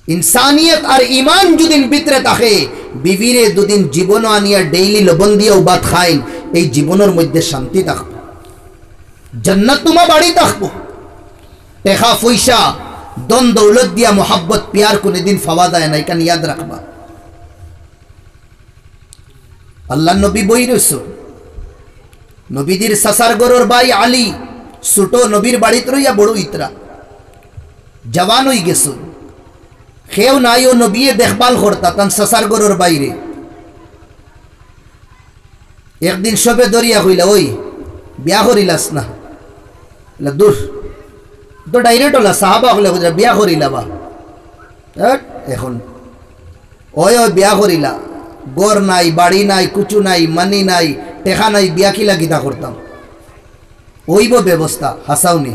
ইনসানিয়ত আর ইমান যদিন ভিতরে থাকে বিবিরে দুদিন জীবন আনিয়া ডেইলি লবণ দিয়েও বাদ খাইন এই জীবনের মধ্যে শান্তি থাকব। জন্নত তোমা বাড়ি থাকব। টেকা পয়সা দন দৌলত দিয়া মোহাব্বত পিয়ার কোনোদিন ফাওয়া দেয় না এখানে ইয়াদ রাখবা। আল্লাহ নবী বই রইস নবীদের সাসার ভাই আলী, ছোট নবীর বাড়িতে রইয়া বড় ইতরা। জওয়ান হই গেছো। সেও নাই ও নবীয়ে দেখভাল করতা, তান সাসার গরর বাইরে। একদিন সবে দরিয়া হইলা, ওই বিয়া করিলাস না। দূর, তো ডাইরেক্ট হলা, সাহাবা হলে বিয়া করিলা বা। এখন। ওই ওই বিয়া করিলা। গর নাই, বাড়ি নাই, কুচু নাই, মানি নাই, টেকা নাই, বিয়া কিলা গীতা করতাম। ওইব ব্যবস্থা হাসাওনি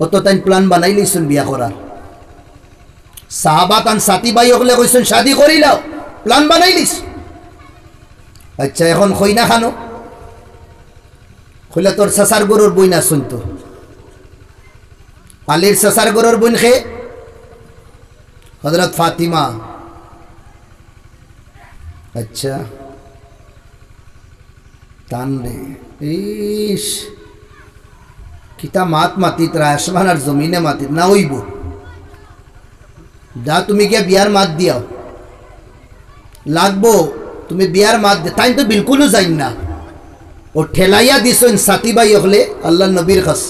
অত তাই প্ল্যান বানাই লইছুন বিয়া করার সাহাবা তান সাথী ভাই হলে কইছুন, শাদি করিলাও প্ল্যান বানাই আচ্ছা এখন খইনা খানো? কইলা তোর সাসার গরুর বই না শুনতো। আলীর সাসার গরুর বইন খে? হজরত ফাতিমা। আচ্ছা। টান রে, ইস, কিতা মাত মাতিত রা, আসমান আর জমিনে মাতিত, না হইব। যা তুমি গিয়া বিয়ার মাত দিয়াও। লাগবো, তুমি বিয়ার মাত দে তাই তো বিলকুলও যাই না। ও ঠেলাইয়া দিছেন সাতিবাই হলে আল্লাহ নবীর কাছ।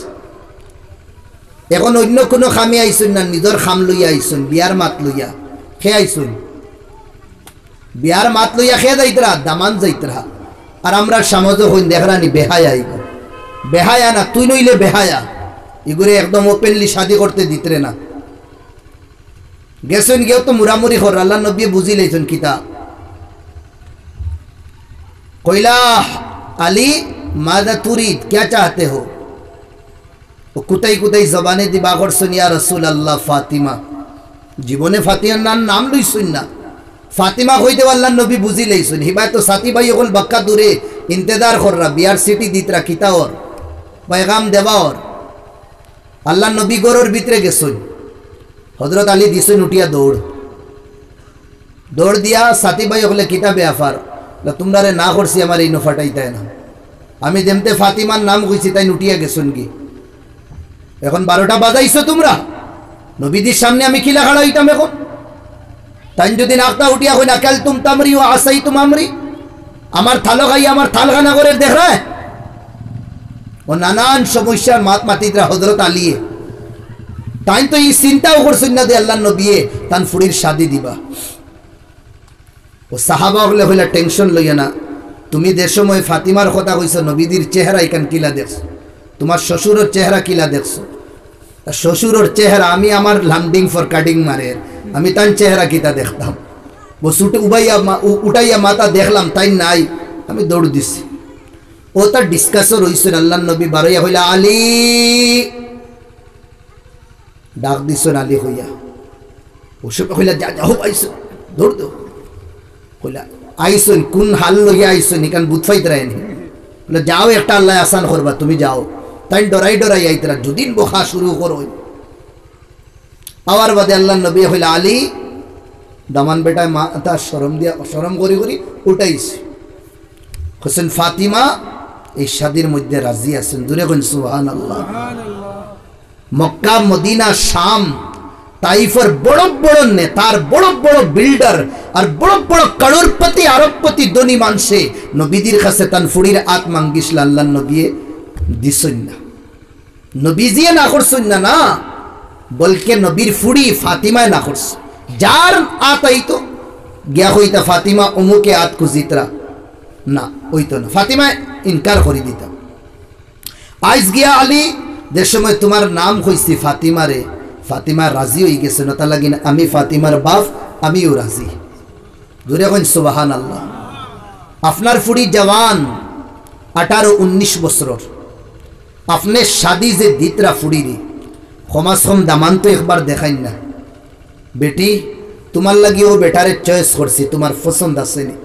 এখন অন্য কোনো খামে আইসুন না নিজের খাম লইয়া আইসুন বিয়ার মাত লইয়া। খে আইসুন বিয়ার মাত লইয়া খে যাইতরা দামান যাইতরা আর আমরা সমাজ হইন দেখরানি বেহায়া আইব বেহায়া না, তুই নইলে বেহায়া। এগুলো একদম ওপেনলি শাদি করতে দিতরে না। গেছেন গিয়েও তো মুরামুরি হর আল্লাহ নবী বুঝি লেছেন কিতাব কইলা, আলী, মাদা তুরিদ কে চাহতে হো? কুতাই কুতাই জবানে দিবা করছেন ইয়া রসুল আল্লাহ ফাতিমা। জীবনে ফাতিমার নাম নাম লইছুন না। ফাতিমা হইতে আল্লাহ নবী বুঝি লইছুন হিবায় তো সাথী ভাই অকল বাক্কা দূরে, ইন্তেদার কররা বিয়ার সিটি দিতরা কিতা ওর, পায়গাম দেবা ওর। আল্লাহ নবী গরর ভিতরে গেছুন। হজরত আলী দিছুন উঠিয়া দৌড়। দৌড় দিয়া সাথী ভাই হলে কিতা বেআফার তোমরা রে না করছি, আমার এই ফাটাইতাই না। আমি যেমতে ফাতিমার নাম কইছি, তাই নুটিয়া গেছুন কি এখন বারোটা বাজাইছো তোমরা? নবীদের সামনে আমি কিলা খাড়া হইতাম এখন। তাই যদি নাকটা উঠিয়া হই না কেল তুম তামরি ও আসাই তুম আমরি? থালো খাই, আমার থাল খানা করে দেখ ও নানান সমস্যার মাত মাতিতরা হজরত আলিয়ে তাই তো এই চিন্তাও করছেন না দে আল্লাহ নবিয়ে তান ফুড়ির শাদি দিবা। ও সাহাবা হলে হইলে টেনশন লইয়া না। তুমি যে সময় ফাতিমার কথা কইছো, নবীদির চেহারা এখান কিলা দেখছ? তোমার শ্বশুরের চেহারা কিলা দেখছ? শ্বশুরের চেহারা, আমি আমার লামডিং ফর কাটিং মারে আমি তার চেহারা কিতা দেখতাম? বসুটে উবাইয়া উঠাইয়া মাথা দেখলাম, তাই নাই, আমি দৌড় দিছি। ও তার ডিসকাসও রইছেন আল্লাহ নবী বারইয়া হইলা, আলী ডাক দিছেন আলী হইয়া। ওসব হইলা যা যাও আইসো। দৌড় দো। কইলা আইসন কোন হাল লইয়া আইসন এখান বুথ ফাইত রায়নি বলে যাও, একটা আল্লাহ আসান করবা, তুমি যাও। তাই ডরাই ডরাই আইতরা যদিন বোখা শুরু করো। আবার বাদে আল্লাহ নবী হইলা আলী। দামান বেটায় মা তার সরম দিয়া সরম করি করি উঠাইছে। হোসেন ফাতিমা, এই শাদির মধ্যে রাজি আছেন? দূরে কোন সুহান আল্লাহ মক্কা, মদিনা, শাম, তাইফের বড় বড় নেতার, বড় বড় বিল্ডার আর বড় বড় করোড়পতি আরবপতি, ধনী মানসে নবীদের কাছে তান ফুড়ির আত মাঙ্গিসল আল্লাহ নবিয়ে দিসন না নবীজিয়ে না করছেন না না, বলকে নবীর ফুড়ি ফাতিমায় না করছে। যার আত আইতো, গিয়া হইতা ফাতিমা অমুকে আত খুঁজিতরা না, ওইতো না, ফাতিমায় ইনকার করে দিতাম। আইস গিয়া আলী যে সময় তোমার নাম হইছি ফাতিমারে, ফাতিমা রাজি হয়ে গেছে না তা লাগিন আমি ফাতিমার বাপ, আমিও রাজি। দূরে কইন সুবাহান আল্লাহ আপনার ফুড়ি জওয়ান আঠারো উনিশ বছর আপনি শাদি যে দিতরা ফুড়িরে সমাজ কম দামান তো একবার দেখাই না। বেটি, তোমার লাগি ও বেটারে চয়েস করছি, তোমার পছন্দ আছে নি।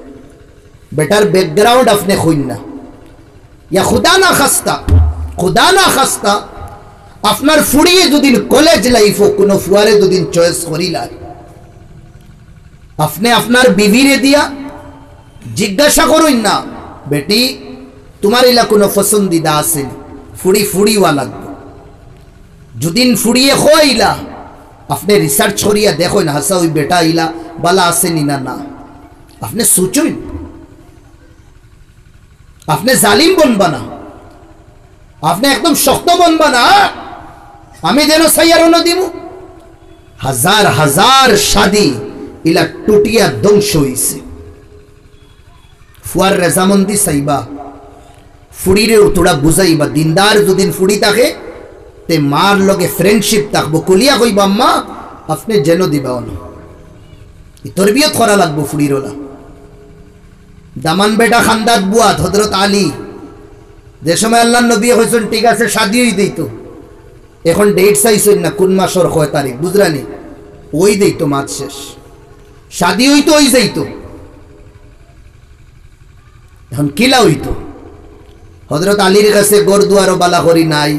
বেটার ব্যাকগ্রাউন্ড আপনি হইন না। ইয়া খুদা না খাস্তা, খুদা না খাস্তা আপনার ফুড়িয়ে দুদিন কলেজ লাইফ ও কোনো ফুয়ারে দুদিন চয়েস করিলার আপনি আপনার বিবিরে দিয়া জিজ্ঞাসা করুন না, বেটি, তোমার এলা কোনো পসন্দিদা আছে ফুড়ি, ফুড়িওয়া লাগবে। যদিন ফুড়িয়ে খোয়াইলা আপনি রিসার্চ করিয়া দেখুন, হাসা, ওই বেটা ইলা বালা আসেনি না না আপনি সুচুন। আপনি জালিম বনবা না। আপনি একদম শক্ত বনবা না আমি যেন সাইয়ারও দিব হাজার হাজার শাদি ইলা টুটিয়া ধ্বংস হইছে। ফুয়ার রেজামন্দি সাইবা, ফুড়িরে তোরা বুঝাইবা, দিনদার যদিন ফুড়ি থাকে তে মার লগে ফ্রেন্ডশিপ থাকব কলিয়া কইবা, আম্মা, আপনি যেন দিবা না তরবিয়ত করা লাগবো ফুড়ির ওলা। দামান বেটা খান্দাত বুয়াত হজরত আলী, যে সময় আল্লাহ নবী হয়েছেন ঠিক আছে সাদিয়েই দিত। এখন ডেট চাইছেন না, কোন মাসর কয় তারিখ বুঝরানি ওই দিত মাছ শেষ। শাদি হইতো, ওই যাইতো এখন কিলা হইতো? হজরত আলীর কাছে গরদুয়ারও বালা করি নাই,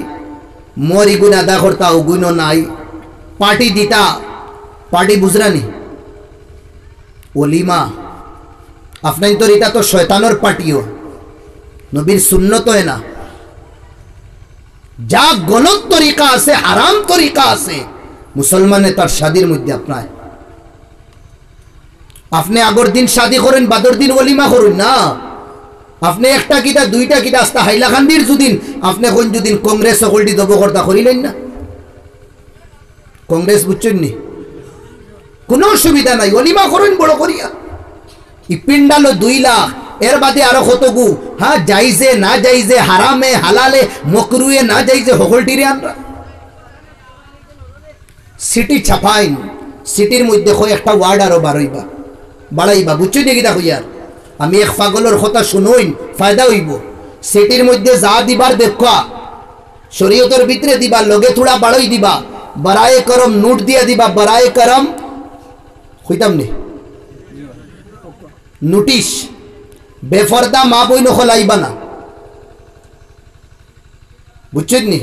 মোর ইগুন আদা করতা উগুনও নাই, পার্টি দিতা। পার্টি বুঝরানি ওলিমা আপনার তো এটা তো শয়তানোর পার্টিও। নবীর শূন্যত না। যা গলত তরিকা আছে, হারাম তরিকা আছে, মুসলমানে তার শাদির মধ্যে আপনার। আপনি আগর দিন শাদি করেন, বাদর দিন ওলিমা করুন, না। আপনি একটা কিটা দুইটা কিটা আস্তা হাইলাকান্দির যদিন, আপনি কোন যদিন কংগ্রেস সকলটি দবকর্তা করিলেন না? কংগ্রেস বুঝছেন নি? কোনো অসুবিধা নাই অলিমা করেন, বড় করিয়া। ই পিন্ডালো দুই লাখ এর বাদে আরও কতগু? হ্যাঁ যাইজে, না যাইজে, হারামে, হালালে, মকরুয়ে, না যাইজে হকলটিরে আনরা সিটি ছাপাইন। সিটির মধ্যে হয় একটা ওয়ার্ড আরও বাড়াইবা? বাড়াইবা, বুঝছ দেখি দেখো ইয়ার আমি এক পাগলের কথা শুনইন, ফায়দা হইব। সিটির মধ্যে যা দিবার দেখা শরীয়তের ভিতরে দিবা, লগে থোড়া বাড়াই দিবা, বারায়ে করম, নোট দিয়া দিবা, বারায়ে করম হইতাম নি? নোটিশ। বেফরদা মা বই নখলাইবা না। বুঝছেন নি?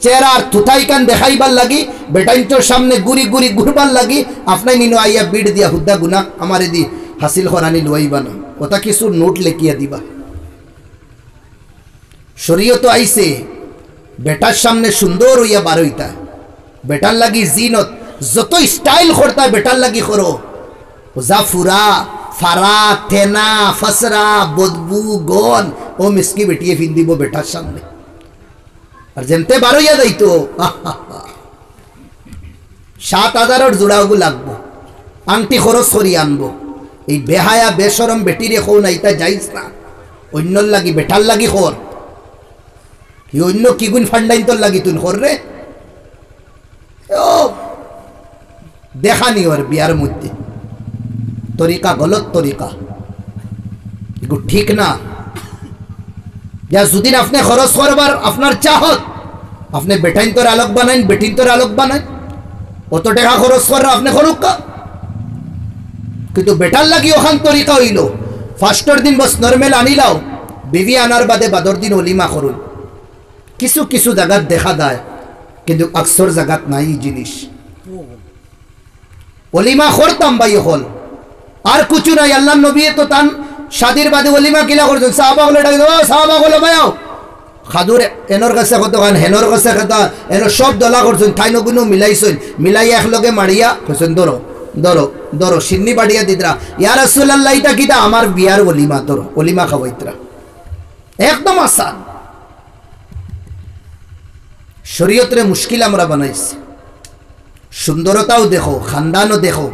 চেহারা আর থুথাই কান দেখাইবার লাগি, বেটাইনটোর সামনে গুড়ি গুড়ি ঘুরবার লাগি, আপনাই নিনো আইয়া বিড দিয়া হুদ্দা গুনা আমারে দি হাসিল করানি লইবা না। ওটা কিছু নোট লেখিয়া দিবা। শরীয়ত আইছে, বেটার সামনে সুন্দর হইয়া বার হইতা। বেটার লাগি জিনত যত স্টাইল করতা বেটার লাগি করো। যা ফুরা ফারা তেনা ফসরা, বদবু, গন। ও মিসকি বেটিয়ে ফিন দিব বেটার সামনে। আর যেমতে বারোইয়া যাইতো (laughs) সাত হাজারের জোড়াওগু লাগবো। আংটি খরচ করি আনব। এই বেহায়া, বেসরম বেটিরে খো না ইতা যাইস না। অন্যর লাগি, বেটার লাগি খর। কি অন্য কিগুন ফান্ডাইন তোর লাগি তুই খর রে? ও দেখানি ওর বিয়ার মধ্যে। তরিকা গলত এগুলো ঠিক না যা যদিন আপনি খরচ করবার আপনার চাহত আপনি বেটাইন আলোক বানাইন বেটিন আলোক বানাইন অত টাকা খরচ করার আপনি করুক কিন্তু বেটার লাগি ওখান তরিকা হইল ফার্স্টর দিন বস নর্মেল আনিলাও বিবি আনার বাদে বাদর দিন অলিমা করুন কিছু কিছু জায়গাত দেখা দেয় কিন্তু আকসর জায়গাত নাই জিনিস অলিমা করতাম বাই হল আর কিছু নাই আল্লাহ নবী তো তান শাদির বাদে অলিমা কিলা করছেন। হলে ডাকি সাহাবা হলে ভাইও খাদুর এনর কাছে কত গান হেনর কাছে কথা এনর সব দলা করছেন ঠাই নগুনো মিলাইছেন। মিলাই একলগে মারিয়া কইছেন, ধরো ধরো ধরো, সিন্নি বাড়িয়া দিতরা। ইয়ার রাসূলুল্লাহ, ইটা কিটা আমার বিয়ার অলিমা ধরো অলিমা খাওয়াইতরা। একদম আসান। শরীয়তরে মুশকিল আমরা বানাইছি। সুন্দরতাও দেখো, খানদানও দেখো।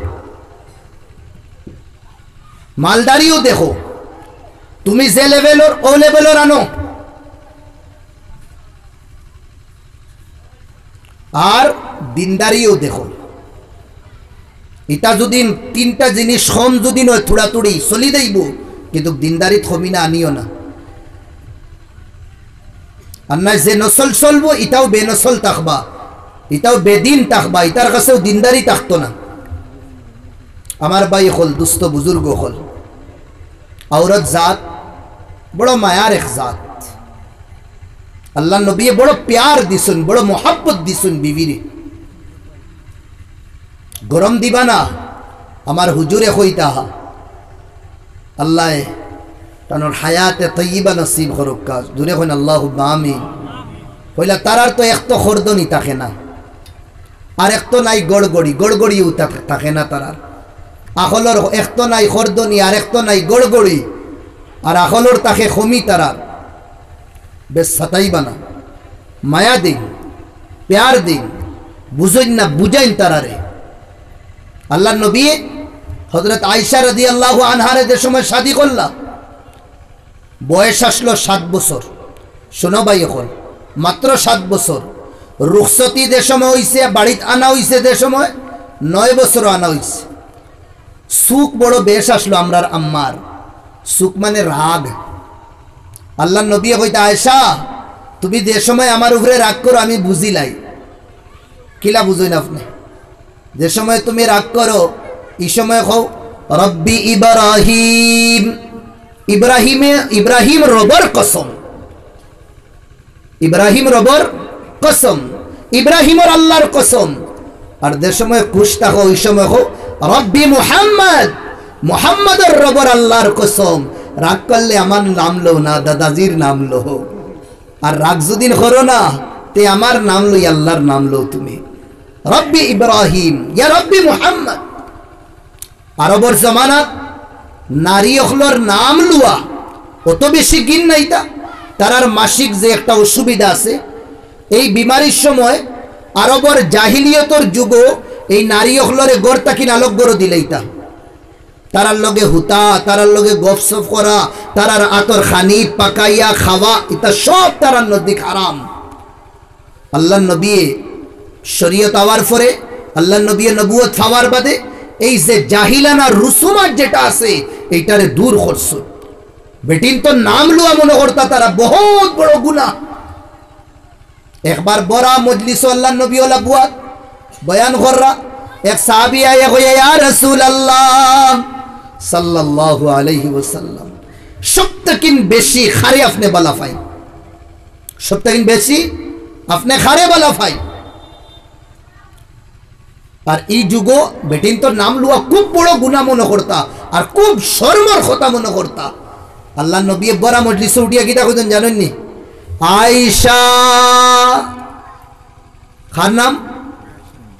মালদারিও দেখো। তুমি যে লেভেলর ও লেভেলর আনো। আর দিনদারিও দেখো। এটা যদি তিনটা জিনিস কম যদি নয় থুড়াতুড়ি চলি দেইব কিন্তু দিনদারি থমি না, আনিও না। আর না যে নসল চলবো, এটাও বেনসল থাকবা। এটাও বেদিন থাকবা এটার কাছেও দিনদারি থাকতো না। আমার বাই হল দুস্থ বুজুর্গ হল। আওরত জাত বড় মায়ার এক জাত আল্লাহ নবী বড় প্যার দিছুন বড় মোহাব্বত দিছুন বিবিরে গরম দিবা না আমার হুজুরে হইতা আল্লাহ তানোর হায়াতে তৈবা নসিব করুক কাজ দূরে হইন আল্লাহ আমি হইলা তারার তো এক তো খর্দনি থাকে না আর এক তো নাই গড়গড়ি গড়গড়িও থাকে না তারার আখলর এক তো নাই খর্দনি আর এক তো নাই গড়গড়ি। আর আখলর তাকে খমি তারা বেশ সাতাইবা বানা। মায়া দিন, প্যার দিন বুঝইন না বুঝাইন তারারে আল্লাহ নবী হজরত আয়সা রদি আল্লাহ আনহারে যে সময় শাদি করলা, বয়স আসলো সাত বছর। শোনো ভাই এখন, মাত্র সাত বছর। রুখসতি যে সময় হইছে, বাড়িতে আনা হইছে যে সময়, নয় বছর আনা হইছে। সুখ বড় বেশ আসলো আমরার আম্মার। সুখ মানে রাগ। আল্লাহ নবী কইতে আয়সা তুমি যে সময় আমার উপরে রাগ করো, আমি বুঝিলাই। কিলা বুঝই না আপনি? যে সময় তুমি রাগ করো, এই সময় কও রব্বি ইব্রাহিম। ইব্রাহিমে, ইব্রাহিম রবর কসম। ইব্রাহিম রবর কসম। ইব্রাহিমর আল্লাহর কসম। আর যে সময় খুশ থাকো, ওই সময় হো রব্বি মুহাম্মদ, মুহাম্মদের রবর আল্লাহর কসম। রাগ করলে আমার নাম লো না, দাদাজির নাম লো। আর রাগ যদি করো না, তে আমার নাম লই আল্লাহর নাম লো তুমি। রব্বি ইব্রাহিম, ইয়া রব্বি মুহাম্মদ। আরবর জমানাত, নারী অখলোর নাম লুয়া। অত বেশি গিন নাই তা। তারার মাসিক যে একটা অসুবিধা আছে। এই বিমারির সময় আরবর জাহিলিয়তর যুগ এই নারী অখলরে গড় তাকিন আলোক গড় দিলেইতা। তারার লগে হুতা, তারার লগে গপসপ করা, তারার আতর খানি, পাকাইয়া খাওয়া এটা সব তারার নদী হারাম। আল্লাহ নবী শরীয়ত আওয়ার পরে আল্লাহ নবী নবুয়ত ফাওয়ার বাদে, এই যে জাহিলানা রুসুমাত যেটা আছে, এইটারে দূর করছ। বেটিন তো নাম লুয়া মনে করতা, তারা বহুত বড় গুণা একবার বড়া মজলিস আল্লাহ নবী ওলা বুয়াত বয়ান কররা। এক সাহাবি আয়া হইয়া ইয়া রাসূলুল্লাহ সাল্লাল্লাহু আলাইহি ওয়াসাল্লাম সবথেকিন বেশি খারে আপনি বলা পাই সবথেকিন বেশি আপনি খারে বলা পাই আর এই যুগ বেটিন তোর নাম লুয়া খুব বড় গুণা মনে করতা আর খুব শর্মর কথা মনে করতা। আল্লাহ নবী বড়া মজলিসে উঠিয়া গীতা কইতেন, জানেননি? আয়েশা। খার নাম?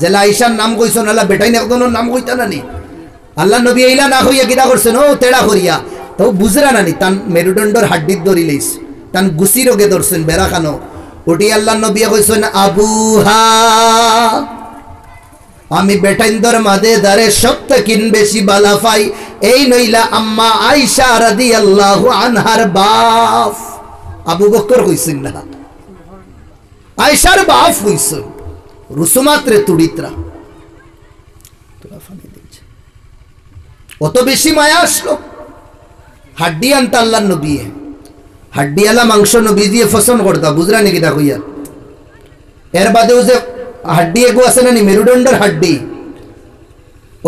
জেলা আইসার নাম কইছো নালা বেটাইন একজনের নাম কইতা না নি? আল্লাহ নবী এইলা না কইয়া কিতা করছেন, ও তেড়া করিয়া তো বুঝরা নানি তান মেরুদণ্ডর হাড্ডিত ধরি লইস, তান গুসি রোগে ধরছেন বেড়া খানো। ওটি আল্লাহ নবী কইছেন আবুহা আমি বেটাইন্দর মাদে দারে সপ্তাকিন বেশি বালা পাই। এই নইলা আম্মা আইসা রাদি আল্লাহ আনহার বাপ। আবু বকর কইছেন না। আইসার বাপ হইছেন রুসুমাত্রে তুড়িত্রা। অত বেশি মায়া আসলো? হাড্ডি আনতা আল্লাহ নবী হাড্ডি আলা মাংস নবী দিয়ে ফসন করতা বুঝরা নাকি দেখো ইয়া এর বাদেও যে হাড্ডি এগো আছে না মেরুদণ্ডের হাড্ডি।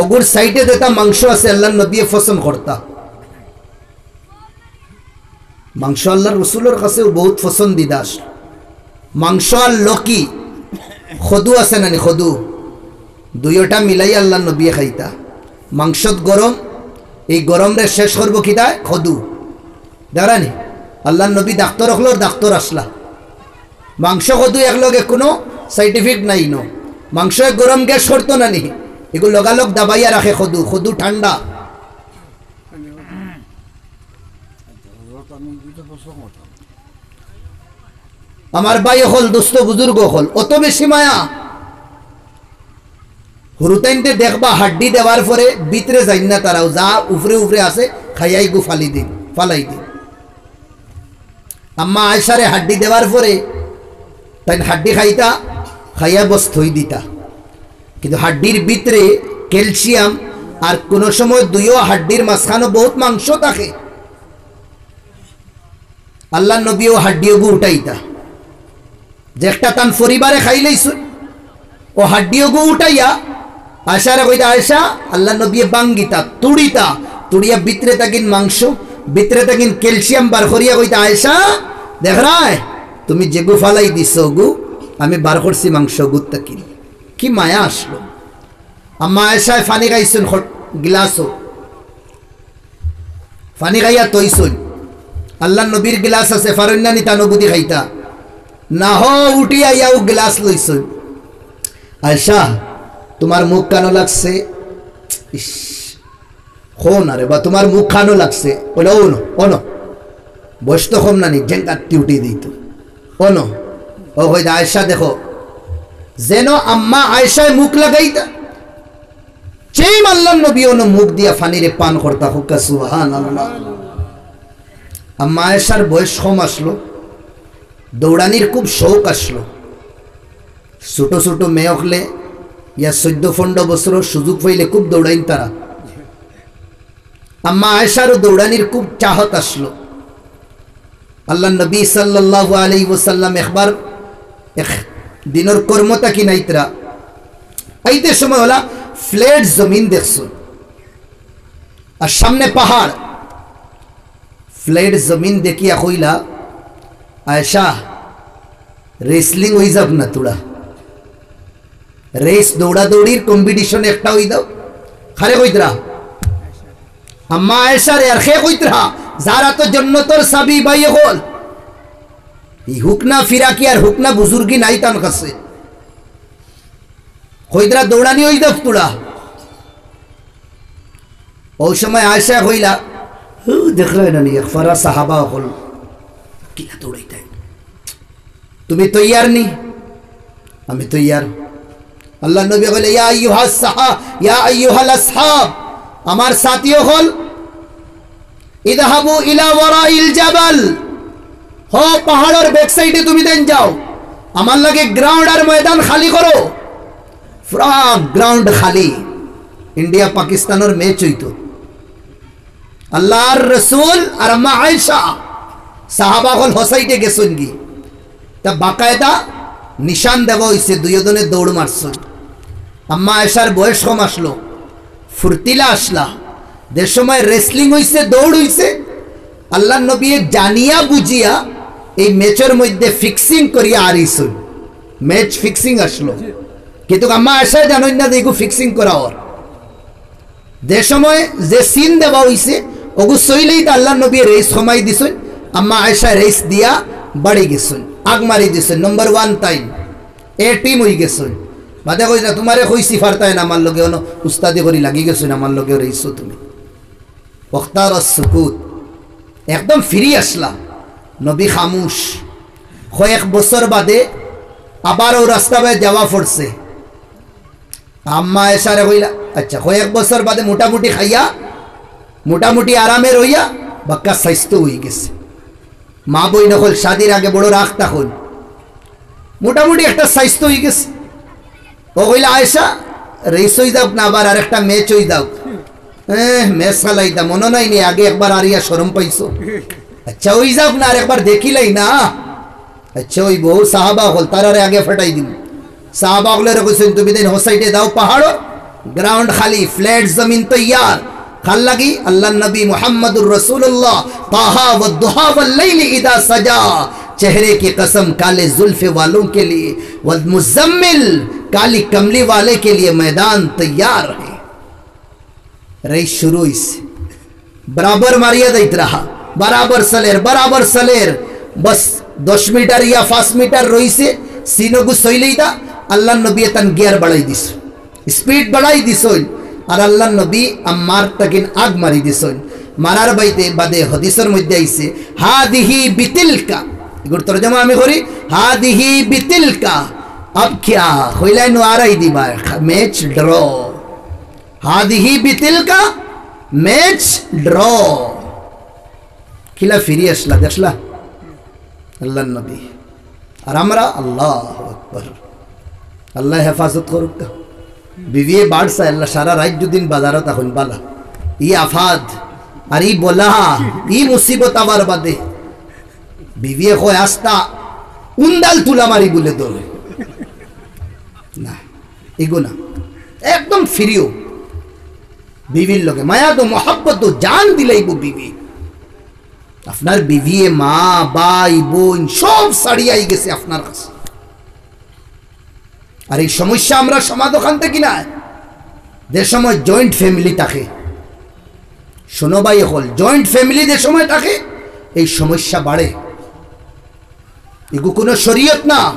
ওগুর সাইডে যেটা মাংস আছে আল্লাহ নবী ফসন করতা। মাংস আল্লাহ রসুলের কাছেও বহুত পছন্দিদা আসলো। মাংস আর লকি খদু আছে নানি, খদু। দুইটা মিলাই আল্লাহ নবী খাইতা। মাংসত গরম, এই গরম রে শেষ করব কিতায় খদু। দাঁড়ানি আল্লাহ নবী ডাক্তর হলোর ডাক্তর আসলা। মাংস খদু একলগে কোনো সাইন্টিফিক নাই ন। মাংস গরম গ্যাস করতো না নি এগুলো লগালগ দাবাইয়া রাখে খদু। খদু ঠান্ডা। আমার ভাই হল দোস্ত বুজুর্গ হল। অত বেশি মায়া। হুরুতাইনতে দেখবা, হাড্ডি দেওয়ার পরে ভিতরে যাই না তারাও, যা উফরে উফরে আছে, খাইয়াই গু, ফালি দিন, ফালাই দিন। আম্মা আয়সারে হাড্ডি দেওয়ার পরে তাই হাড্ডি খাইতা, খাইয়া বস থই দিতা। কিন্তু হাড্ডির ভিতরে ক্যালসিয়াম আর কোন সময় দুইও হাড্ডির মাঝখানে বহুত মাংস থাকে। আল্লাহ নবীও হাড্ডিও গু উঠাইতা। যে একটা তান পরিবারে খাইলেইছুন ও হাড্ডিও গু উঠাইয়া আশারা কইতা আয়সা আল্লাহ নবী বাঙ্গিতা, তুড়িতা, তুড়িয়া ভিতরে তাকিন মাংস, ভিতরে তাকিন ক্যালসিয়াম বার করিয়া কইতা আয়সা দেখ রায়, তুমি যে গু ফালাই দিছ গু, আমি বার করছি মাংস গু তাকিন কি? মায়া আসলো। আম্মা আয়সায় ফানি খাইছুন গিলাসও। ফানি খাইয়া তৈছুন আল্লাহ নবীর গিলাস আছে ফারণ্যানি তানবুদি খাইতা। না হ উঠিয়া ইয়াও গ্লাস লইছুন আয়সা তোমার মুখ কানো লাগছে? ইস হন আরে বা, তোমার মুখ খানো লাগছে? বলে ও অন বয়স তো কম না নি জেঙ্কাত্তি উঠি দিত অন ও হই আয়সা দেখো। যেন আম্মা আয়সায় মুখ লাগাইতা। সেই মাল্লাম নবী অন মুখ দিয়া ফানিরে পান করতা হুক্কা সুবহান আম্মা আয়সার বয়স কম আসলো। দৌড়ানির খুব শৌক আসলো। ছোট ছোট মেয়ে হলে ইয়া চোদ্দ পনেরো বছর সুযোগ পাইলে খুব দৌড়াইন তারা। আম্মা আয়সারও দৌড়ানির খুব চাহত আসলো। আল্লাহ নবী সাল্লাহ আলাই ওসাল্লাম একবার এক দিনের কর্মতা কি নাইতরা আইতে সময় হলা ফ্ল্যাট জমিন দেখছ। আর সামনে পাহাড়। ফ্ল্যাট জমিন দেখিয়া কইলা আয়সা রেসলিং হয়ে যাব না তোরা রেস দৌড়াদৌড়ির কম্পিটিশন একটা হই দাও খারে কইতরা আম্মা আয়েশা রে আর খে কইতরা যারা তো জন্নতর সাবি বাই হল এই হুকনা ফিরাকি আর হুকনা বুজুর্গি নাই তান কাছে কইতরা দৌড়ানি হই দাও তোরা ওই সময় আয়সা হইলা হু দেখল না নি ফরা সাহাবা হল কি দৌড়াইতাই তুমি তৈয়ার নি? আমি তৈয়ার। আল্লাহ নবী বলে, ইয়া আইয়ুহাস সাহা, ইয়া আইয়ুহাল আসহাব আমার সাথীও হল। ইদহাবু ইলা ওয়ারাইল জাবাল, হো পাহাড়ের ব্যাক সাইডে তুমি দেন যাও। আমার লাগে গ্রাউন্ড আর ময়দান খালি করো। পুরা গ্রাউন্ড খালি। ইন্ডিয়া পাকিস্তানের ম্যাচ হইতো। আল্লাহর রসুল আর আম্মা আয়েশা সাহাবা হল হসাইটে গেছেন কি তা বাকায়দা নিশান দেওয়া হয়েছে দুইজনে দৌড় মারছ। আম্মা আয়েশার বয়স কম আসলো, ফুর্তিলা আসলা। যে সময় রেসলিং হইছে, দৌড় হইছে আল্লাহ নবী জানিয়া বুঝিয়া এই ম্যাচের মধ্যে ফিক্সিং করিয়া আরিসুন। ম্যাচ ফিক্সিং আসলো। কিন্তু আম্মা আয়েশা জানোই না দেখো ফিক্সিং করা ওর। যে সময় যে সিন দেওয়া হইছে, ওগু সইলেই তো আল্লাহ নবী রেস সময় দিছেন আম্মা আয়েশা রেস দিয়া বাড়ি গেছেন, আগ মারি দিছেন নম্বর ওয়ান টাইম এ টিম হয়ে গেছেন। বাদে কই না তোমারে কইছি ফারতায় না আমার লগে উস্তাদি করি লাগি গেছেন আমার লগে রইছো তুমি। ওখতার সুকুত একদম ফিরি আসলা নবী খামুশ, কয়েক বছর বাদে আবার ও রাস্তা বাই যাওয়া পড়ছে আম্মা এসারে কইলা আচ্ছা কয়েক বছর বাদে মোটামুটি খাইয়া, মোটামুটি আরামে রইয়া বাক্কা স্বাস্থ্য হয়ে গেছে। মা বই নকল, শাদির আগে বড় রাখ তখন। মোটামুটি একটা স্বাস্থ্য হয়ে গেছে। ও কইলা আয়সা রেস হয়ে যাও না, আবার আরেকটা ম্যাচ হয়ে যাও হ্যাঁ ম্যাচ খেলাইতা মনে নাই নি, আগে একবার আরিয়া সরম পাইছো? আচ্ছা ওই যাও না আর একবার দেখিলাই না। আচ্ছা ওই বহু সাহাবা হল তারারে আগে ফাটাই দিন সাহাবা হলে কইছেন, তুমি দিন হোসাইটে দাও পাহাড়, গ্রাউন্ড খালি, ফ্ল্যাট, জমিন তৈয়ার। खल्लगी अल्लाह नबी मोहम्मद सजा चेहरे की कसम काले जुल्फे वालों के लिए मुजम्मिल काली कमली वाले के लिए मैदान तैयार है रही शुरू इसे बराबर मारिया दी रहा बराबर सलेर बराबर सलेर बस दस मीटर या पाँच मीटर रोई से सीनोगु सोई लेता अल्लाह नबी तन गियर बढ़ाई दिस स्पीड बढ़ाई दिसोई আর আল্লাহ নবী আম্মার তাকিন আগ মারি দিছেন। মারার বাইতে বাদে হদিসের মধ্যে আইছে হা দিহি বিতিলকা। এগুলো তরজমা আমি করি হা দিহি বিতিলকা। আব কিয়া হইলাই নো আড়াই দিবা ম্যাচ ড্র। হা দিহি বিতিলকা ম্যাচ ড্র। খিলা ফিরি আসলা, দেখলা? আল্লাহ নবী। আর আমরা আল্লাহ আকবর। আল্লাহ হেফাজত করুক তো বিবি বাড়ছে আল্লাহ সারা রাজ্য দিন বাজারত এখন বালা। ই আফাদ আর ই বলা, ই মুসিবত আবার বাদে। বিবি কয়, আস্তা, উন্দাল তুলা মারি বলে দৌড়ে না এগো না একদম ফিরিও। বিবির লগে মায়া তো মহাব্বত তো জান দিলাইব বিবি। আপনার বিবিয়ে মা, বাই, বোন, সব সারিয়াই গেছে আপনার কাছে। আর এই সমস্যা আমরা সমাধান থেকে না? যে সময় জয়েন্ট ফ্যামিলি থাকে। শোনো ভাই হল জয়েন্ট ফ্যামিলি যে সময় থাকে, এই সমস্যা বাড়ে। এগু কোনো শরীয়ত না।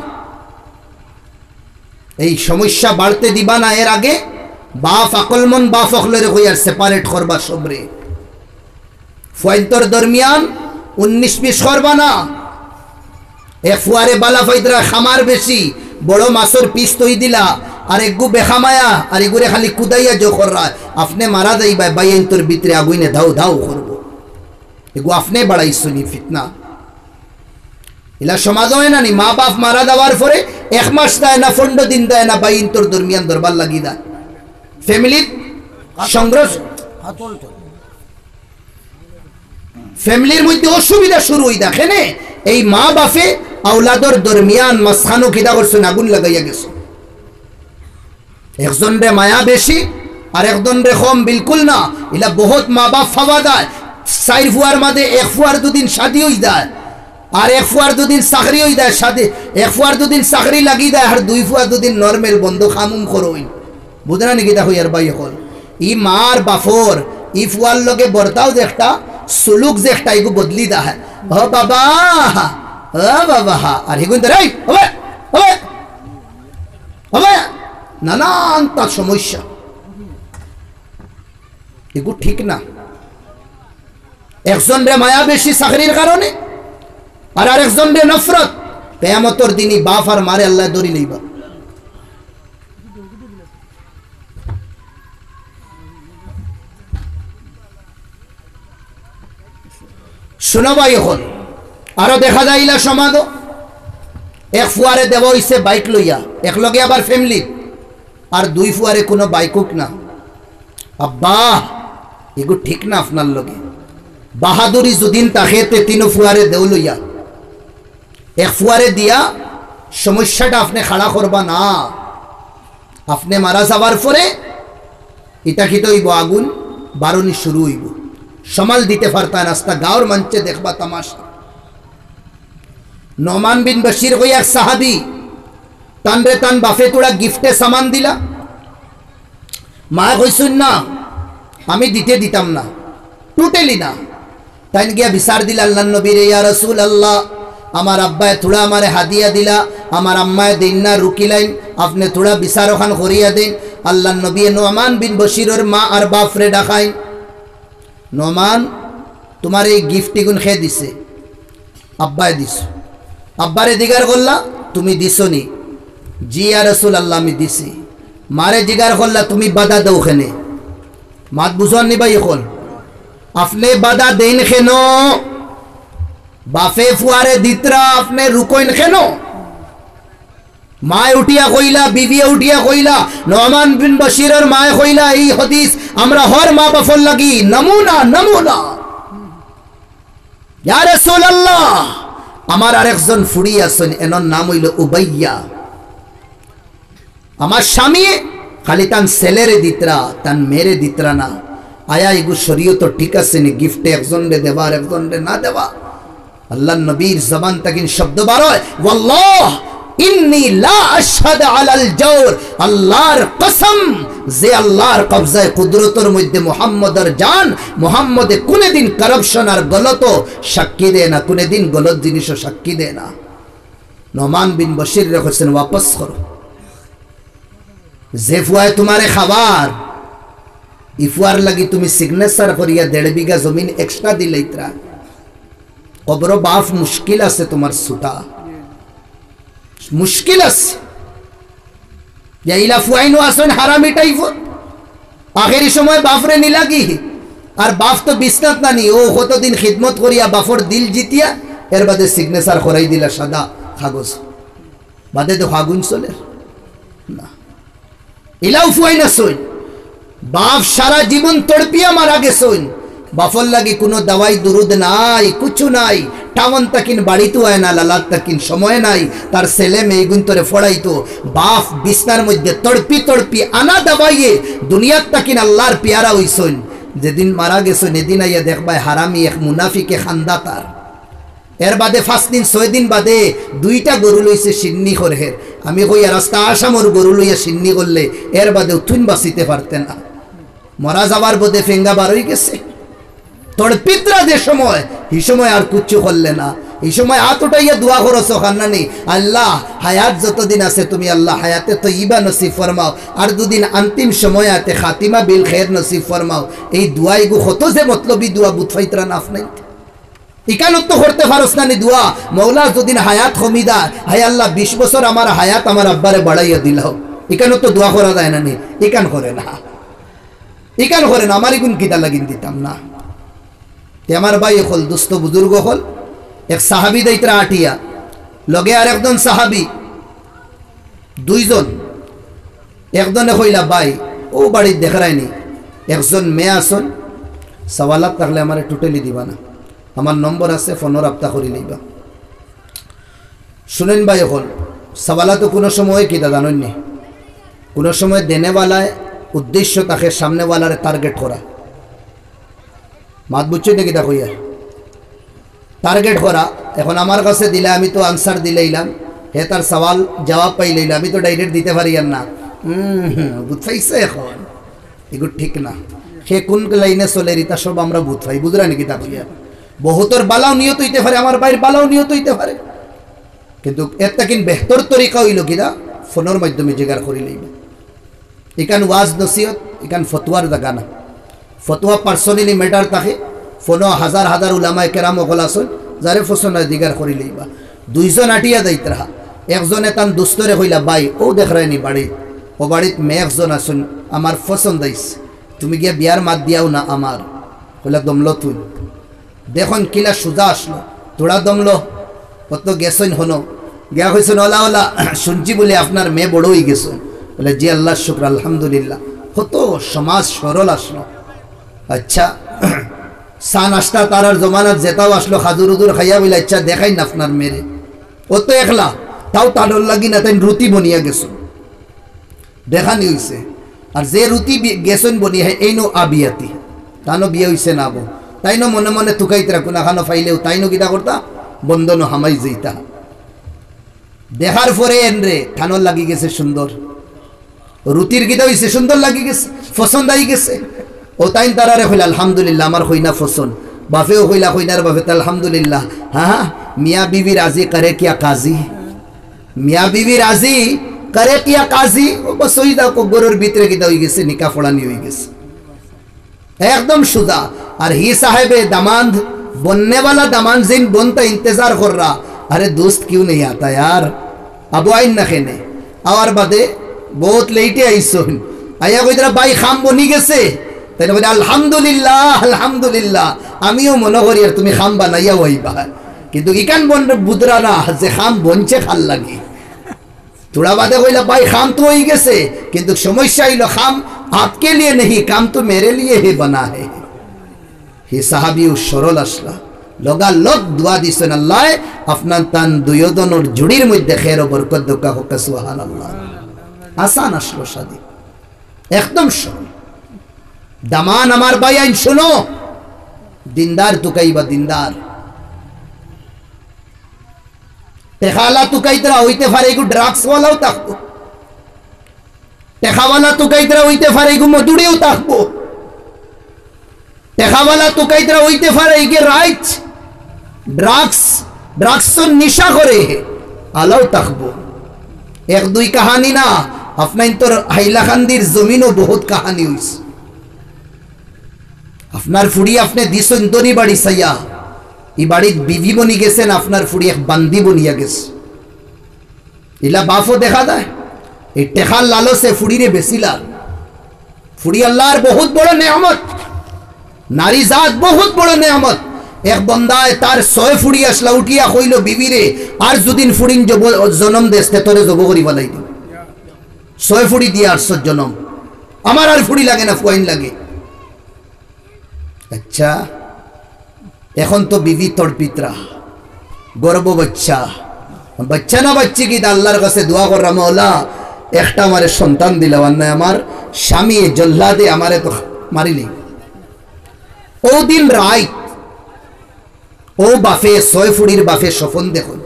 এই সমস্যা বাড়তে দিবা না এর আগে, বাপ আকলমন বাপ অকলের হইয়ার সেপারেট করবা সবরে। ফয়ন্তর দরমিয়ান উনিশ বিশ করবা না। এ ফুয়ারে বালা ফাইদরা খামার বেশি বড় মাছের পিস তৈ দিলা। আর এগু বেখামায়া আর এগুরে খালি কুদাইয়া জো কররা আপনি মারা যাইবা বাইন তোর ভিতরে আগুইনে ধাও ধাও করব। এগু আপনি বাড়াই শুনি ফিতনা। এলা সমাজ হয় না নি মা বাপ মারা দেওয়ার পরে এক মাস দেয় না, পনেরো দিন দেয় না বাইন তোর দরমিয়ান দরবার লাগি দেয় ফ্যামিলির সংগ্রহ ফ্যামিলির মধ্যে অসুবিধা শুরু হই দেখে নে। এই মা বাপে আউলাদর দরমিয়ান মাঝখানো কিদা করছেন আগুন লাগাইয়া গেছে। একজন রে মায়া বেশি, আর একজন রে কম, বিলকুল না। এলা বহুত মা বাপ ফাওয়া দেয়। চার ফুয়ার মাঝে এক ফুয়ার দুদিন শাদি হই দেয়, আর এক ফুয়ার দুদিন চাকরি হই দেয় শাদি এক ফুয়ার দুদিন চাকরি লাগি দেয়, আর দুই ফুয়ার দুদিন নর্মেল বন্ধ খামুম করইন বুঝে না নাকি দেখো বাই এখন ই মার বাফর ই ফুয়ার লগে বর্তাও একটা সুলুক একটা এগু বদলি দা ও বাবা ও বাবা! আর হেগুন তো রাই হবে হবে হবে নানান তার সমস্যা। এগুলো ঠিক না। একজন রে মায়া বেশি চাকরির কারণে, আর আরেকজন রে নফরত। পেয়ামতর দিনই বাপ আর মারে আল্লাহ লইবা। শোনাবাই এখন আরও দেখা যায় ইলা সমাদ এক ফুয়ারে দেব হইছে বাইক লইয়া। এক লগে আবার ফ্যামিলি আর দুই ফুয়ারে কোনো বাইকুক না। আব্বা, এগু ঠিক না আপনার লগে। বাহাদুরি যদিন তাকে তে তিন ফুয়ারে দেও লইয়া। এক ফুয়ারে দিয়া সমস্যাটা আপনি খাড়া করবা না। আপনি মারা যাবার পরে ইটা কি হইব আগুন? বারণি শুরু হইব। সমাল দিতে পারতা রাস্তা গাঁর মঞ্চে দেখবা তামাশা। নমান বিন বশির হই এক সাহাবি তান রে তান বাফে তোরা গিফটে সামান দিলা। মা কইসুন না, আমি দিতে দিতাম না, টুটেলি না। তাই গিয়া বিচার দিলা আল্লাহ নবীর, ইয়া রসুল আল্লাহ আমার আব্বায় থোড়া আমারে হাদিয়া দিলা, আমার আম্মায় দিন না রুকিলাইন আপনি থোড়া বিচার ওখান করিয়া দিন। আল্লাহ নবী নোমান বিন বশিরের মা আর বাপরে ডাকাইন নোমান, তোমার এই গিফট গুণ খেয়ে দিছে, আব্বায় দিস আব্বারে দিগার করলা, তুমি দিছনি জি আর রসুল আল্লাহ আমি দিছি। মারে জিগার করলা, তুমি বাধা দাও খেনে মাত বুঝান নি ভাই এখন? আপনি বাধা দেন খেন। বাফে ফুয়ারে দিতরা, আপনি রুকইন খেন। মায় উঠিয়া কইলা, বিবিয়ে উঠিয়া কইলা নমান বিন বশিরের মায় কইলা, এই হদিস আমরা হর মা বাফর লাগি, নমুনা নমুনা। ইয়া রাসূলুল্লাহ! আমার আরেকজন ফুড়ি আছেন, এনার নাম হইল উবাইয়া। আমার স্বামী খালি তান ছেলেরে দিতরা, তান মেরে দিতরা না। আয়া এগু শরীয় তো ঠিক আছে নি, গিফটে একজন রে দেবা আর একজন রে না দেবা। আল্লাহ নবীর জবান তাকিন শব্দ বার হয়। ওয়াল্লাহ! আল্লাহর কসম যে আল্লাহর খাবার লাগি তুমি সিগনেচার করিয়া দেড় বিঘা জমিন এক্সট্রা দিলেইত্রা। কবর বাফ মুশকিল আছে তোমার সুটা মুশকিল আছে ইলা ফুয়াইনু আসেন, হারামি টাইপ। আখেরি সময় বাফরে নিলাগি। আর বাফ তো বিশ্বনাথ নানি, ও কতদিন খিদমত করিয়া বাফর দিল জিতিয়া, এর বাদে সিগনেচার করাই দিলা সাদা কাগজ। বাদে তো ফাগুন চলে না। ইলাও ফুয়াই না সইন। বাপ সারা জীবন তড়পিয়া মারা গেছইন বাফর লাগি কোনো দাওয়াই দুরুদ নাই, কিছু নাই। টাউন তাকিন বাড়িতে হয় না, লালাত তাকিন, সময় নাই। তার ছেলে মেয়ে গুন্তরে ফড়াইতো বাপ বিছনার মধ্যে তড়পি তড়পি আনা দাবাইয়ে দুনিয়ার তাকিন আল্লাহর পেয়ারা হইছইন যেদিন মারা গেছইন এদিন আইয়া দেখবাই হারামি এক মুনাফিকে খান্দা তার। এর বাদে পাঁচ দিন, ছয় দিন বাদে দুইটা গরু লইছে সিন্নি করের আমি কইয়া রাস্তা আসামর গরু লইয়া সিন্নি করলে এর বাদে উঠুন বাঁচিতে পারতেন না। মরা যাবার বোধে ফেঙ্গা বারই গেছে। তোর পিতরা যে সময়, এই সময় আর কুচ্ছু করলে না। এই সময় হাত উঠাইয়া দোয়া করছ খান্নানি। আল্লাহ, হায়াত যতদিন আছে তুমি আল্লাহ, হায়াতে তো ইবা নসিব ফরমাও। আর দুদিন অন্তিম সময় আতে খাতিমা বিল খের নসিব ফরমাও। এই দোয়াই গু হতো যে মতলবি দোয়া বুথফাইতরা নাফ নাই। ইকানত তো করতে পারস না নি দোয়া। মৌলা যদিন হায়াত কমিদা হাই আল্লাহ, বিশ বছর আমার হায়াত আমার আব্বারে বাড়াইয়া দিলাও। ইকানত তো দোয়া করা যায় না নি। ইকান করে না। ইকান করে না, আমার ইগুন কিতা লাগিন দিতাম না। আমার ভাই হল, দুস্থ বুজুর্গ হল, এক সাহাবি দাইতরা আটিয়া। লগে আর একজন সাহাবি, দুইজন। একজনে কইলা বাই ও বাড়ির দেখারায়নি একজন মেয়ে আসন সওয়ালাত থাকলে আমার টুটেলি দিবা না। আমার নম্বর আছে, ফোনের আপতা করি লইবা। শুনেন ভাই এখন সওয়ালা তো কোনো সময় কি দাদা নন্যে কোনো সময় দেনেওয়ালায় উদ্দেশ্য তাকে সামনেওয়ালারে টার্গেট করা। মাত বুঝছি নাকি দেখো ইয়া টার্গেট করা। এখন আমার কাছে দিলে আমি তো আনসার দিলেইলাম হে তার সওয়াল, জবাব পাইলেইলাম আমি তো ডাইরেক্ট দিতে পারি আর না। বুঝাইছে এখন। এগুলো ঠিক না। সে কোন লাইনে চলে রিতা সব আমরা বুঝাই বুঝরা নাকি তা কইয়া বহুতর বালাও নিয়ত হইতে পারে, আমার বাইর বালাও নিয়ত হইতে পারে। কিন্তু একটা কিন বেহতর তরিকা হইল কিনা ফোনের মাধ্যমে জেগার করি লইব এখান ওয়াজ নসিহত এখান ফতুয়ার জাগা না ফতুয়া পার্সোনালি ম্যাটার থাকে। ফোনো হাজার হাজার উলামায় কেরাম অকল আসন যারে ফসন দিগার করি লইবা। দুইজন আটিয়া দায়িত্ব রাহা একজনে তান দুস্তরে হইলা বাই ও দেখ রায়নি বাড়িত ও বাড়িত মেয়ে একজন আসুন আমার পছন্দ আইস তুমি গিয়া বিয়ার মাত দিয়াও না আমার হইলা দমল তুই। দেখুন কিলা সুজা আসলো। তোরা দমল, কত গেছন হনো গিয়া হয়েছেন ওলা ওলা, শুনছি বলে আপনার মেয়ে বড় হয়ে গেছেন বলে জি আল্লাহ শুক্র আলহামদুলিল্লাহ। কত সমাজ সরল আসলো। আচ্ছা। সা নাস্তা তারার জমানাত যেটাও আসলো খাজুর উদুর খাইয়া বলে আচ্ছা দেখাই না আপনার মেরে ও তো একলা, তাও তাডর লাগি না তাই রুটি বনিয়া গেছো। দেখানি হইছে আর যে রুটি গেছন বনিয়া এই নো আবিয়াতি। তানো বিয়ে হইছে না বো। তাই নো মনে মনে তুকাইতে রাখো না খানো ফাইলেও তাই নো কিটা করতা বন্ধন হামাই যেইতা দেখার পরে এন রে থানোর লাগি গেছে সুন্দর রুটির গীতা হইছে সুন্দর লাগি গেছে পছন্দ আই গেছে। ও তাই তারারে হইলে আলহামদুলিল্লাহ, আমার হইনা ফসল। বাফেও হইলা হইনার বাফে আলহামদুলিল্লাহ। হ্যাঁ মিয়া বিবি রাজি, করে কিয়া কাজী? মিয়া বিবি রাজি, করে কিয়া কাজী? ও সই দাও গরুর ভিতরে কিতা হয়ে গেছে, নিকা ফোড়ানি হয়ে গেছে। একদম সুদা আর হি সাহেবে দামান বন্যেওয়ালা দামান জিন বনতা ইন্তজার কররা। আরে দোস্ত, কিউ নেই আতা ইয়ার? আবু আইন না খেনে আওয়ার বাদে বহুত লেইটে আইসন। আইয়া কইতরা, বাই খাম বনি গেছে। তাই বলে, আলহামদুলিল্লাহ আলহামদুলিল্লাহ, আমিও মনে করি আর তুমি খাম বানাইয়া হইবা কিন্তু ইকান বন বুদরা না, যে খাম বনছে খাল লাগে। তোরা বাদে কইলা, ভাই, খাম তো হয়ে গেছে, কিন্তু সমস্যা হইল খাম আপকে লিয়ে নেই কাম তো মেরে লিয়ে হে বানা হে হে সাহাবি সরল আসলা। লগা লগ দোয়া দিছেন আল্লাহ, আপনার তান দুয়োদনের জুড়ির মধ্যে খের বরকত দোকা হোক সুহান আল্লাহ আসান আসলো সাদি একদম সরল। দামান আমার ভাই, আইন শোনো। দিনদার তুকাইবা দিনদার। টেকালা তুকাইতরা হইতে পারে এগু ড্রাগস ওয়ালাও থাকব টেকাওয়ালা তুকাইতরা হইতে পারে এগু মজুরিও থাকব টেকাওয়ালা তুকাইতরা হইতে পারে এগে রাইট। ড্রাগস ড্রাগস নিশা করে আলাও থাকব এক দুই কাহানি না, আপনার তোর হাইলাকান্দির জমিনও বহুত কাহানি হইছে। আপনার ফুড়ি আপনি দিছেন তরি বাড়ি সাইয়া এই বাড়ির বিবি বনি গেছেন, আপনার ফুড়ি এক বান্দি বনিয়া গেছে। ইলা বাফও দেখা যায়, এই টেখার লালসে ফুড়িরে বেশিলাল ফুড়ি আল্লাহর বহুত বড় নেয়ামত, নারী জাত বহুত বড় নেয়ামত। এক বন্দায় তার ছয় ফুড়ি আসলা, উঠিয়া কইল, বিবিরে, আর যদিন ফুড়িন জনম দেশতে তোরে জব করি বলাই ছয় ফুড়ি দিয়ে আটশো জনম। আমার আর ফুড়ি লাগে না, ফুয়াইন লাগে। আচ্ছা এখন তো বিবি তড়পিত্রা গর্ব বাচ্চা। বাচ্চা না বাচ্চি কি? আল্লাহর কাছে দোয়া কর মৌলা, একটা আমার সন্তান দিল না আমার স্বামী জল্লাদে আমারে তো মারিলি। ও দিন রায়, ও বাফে ছয় ফুড়ির বাফে সফন দেখুন।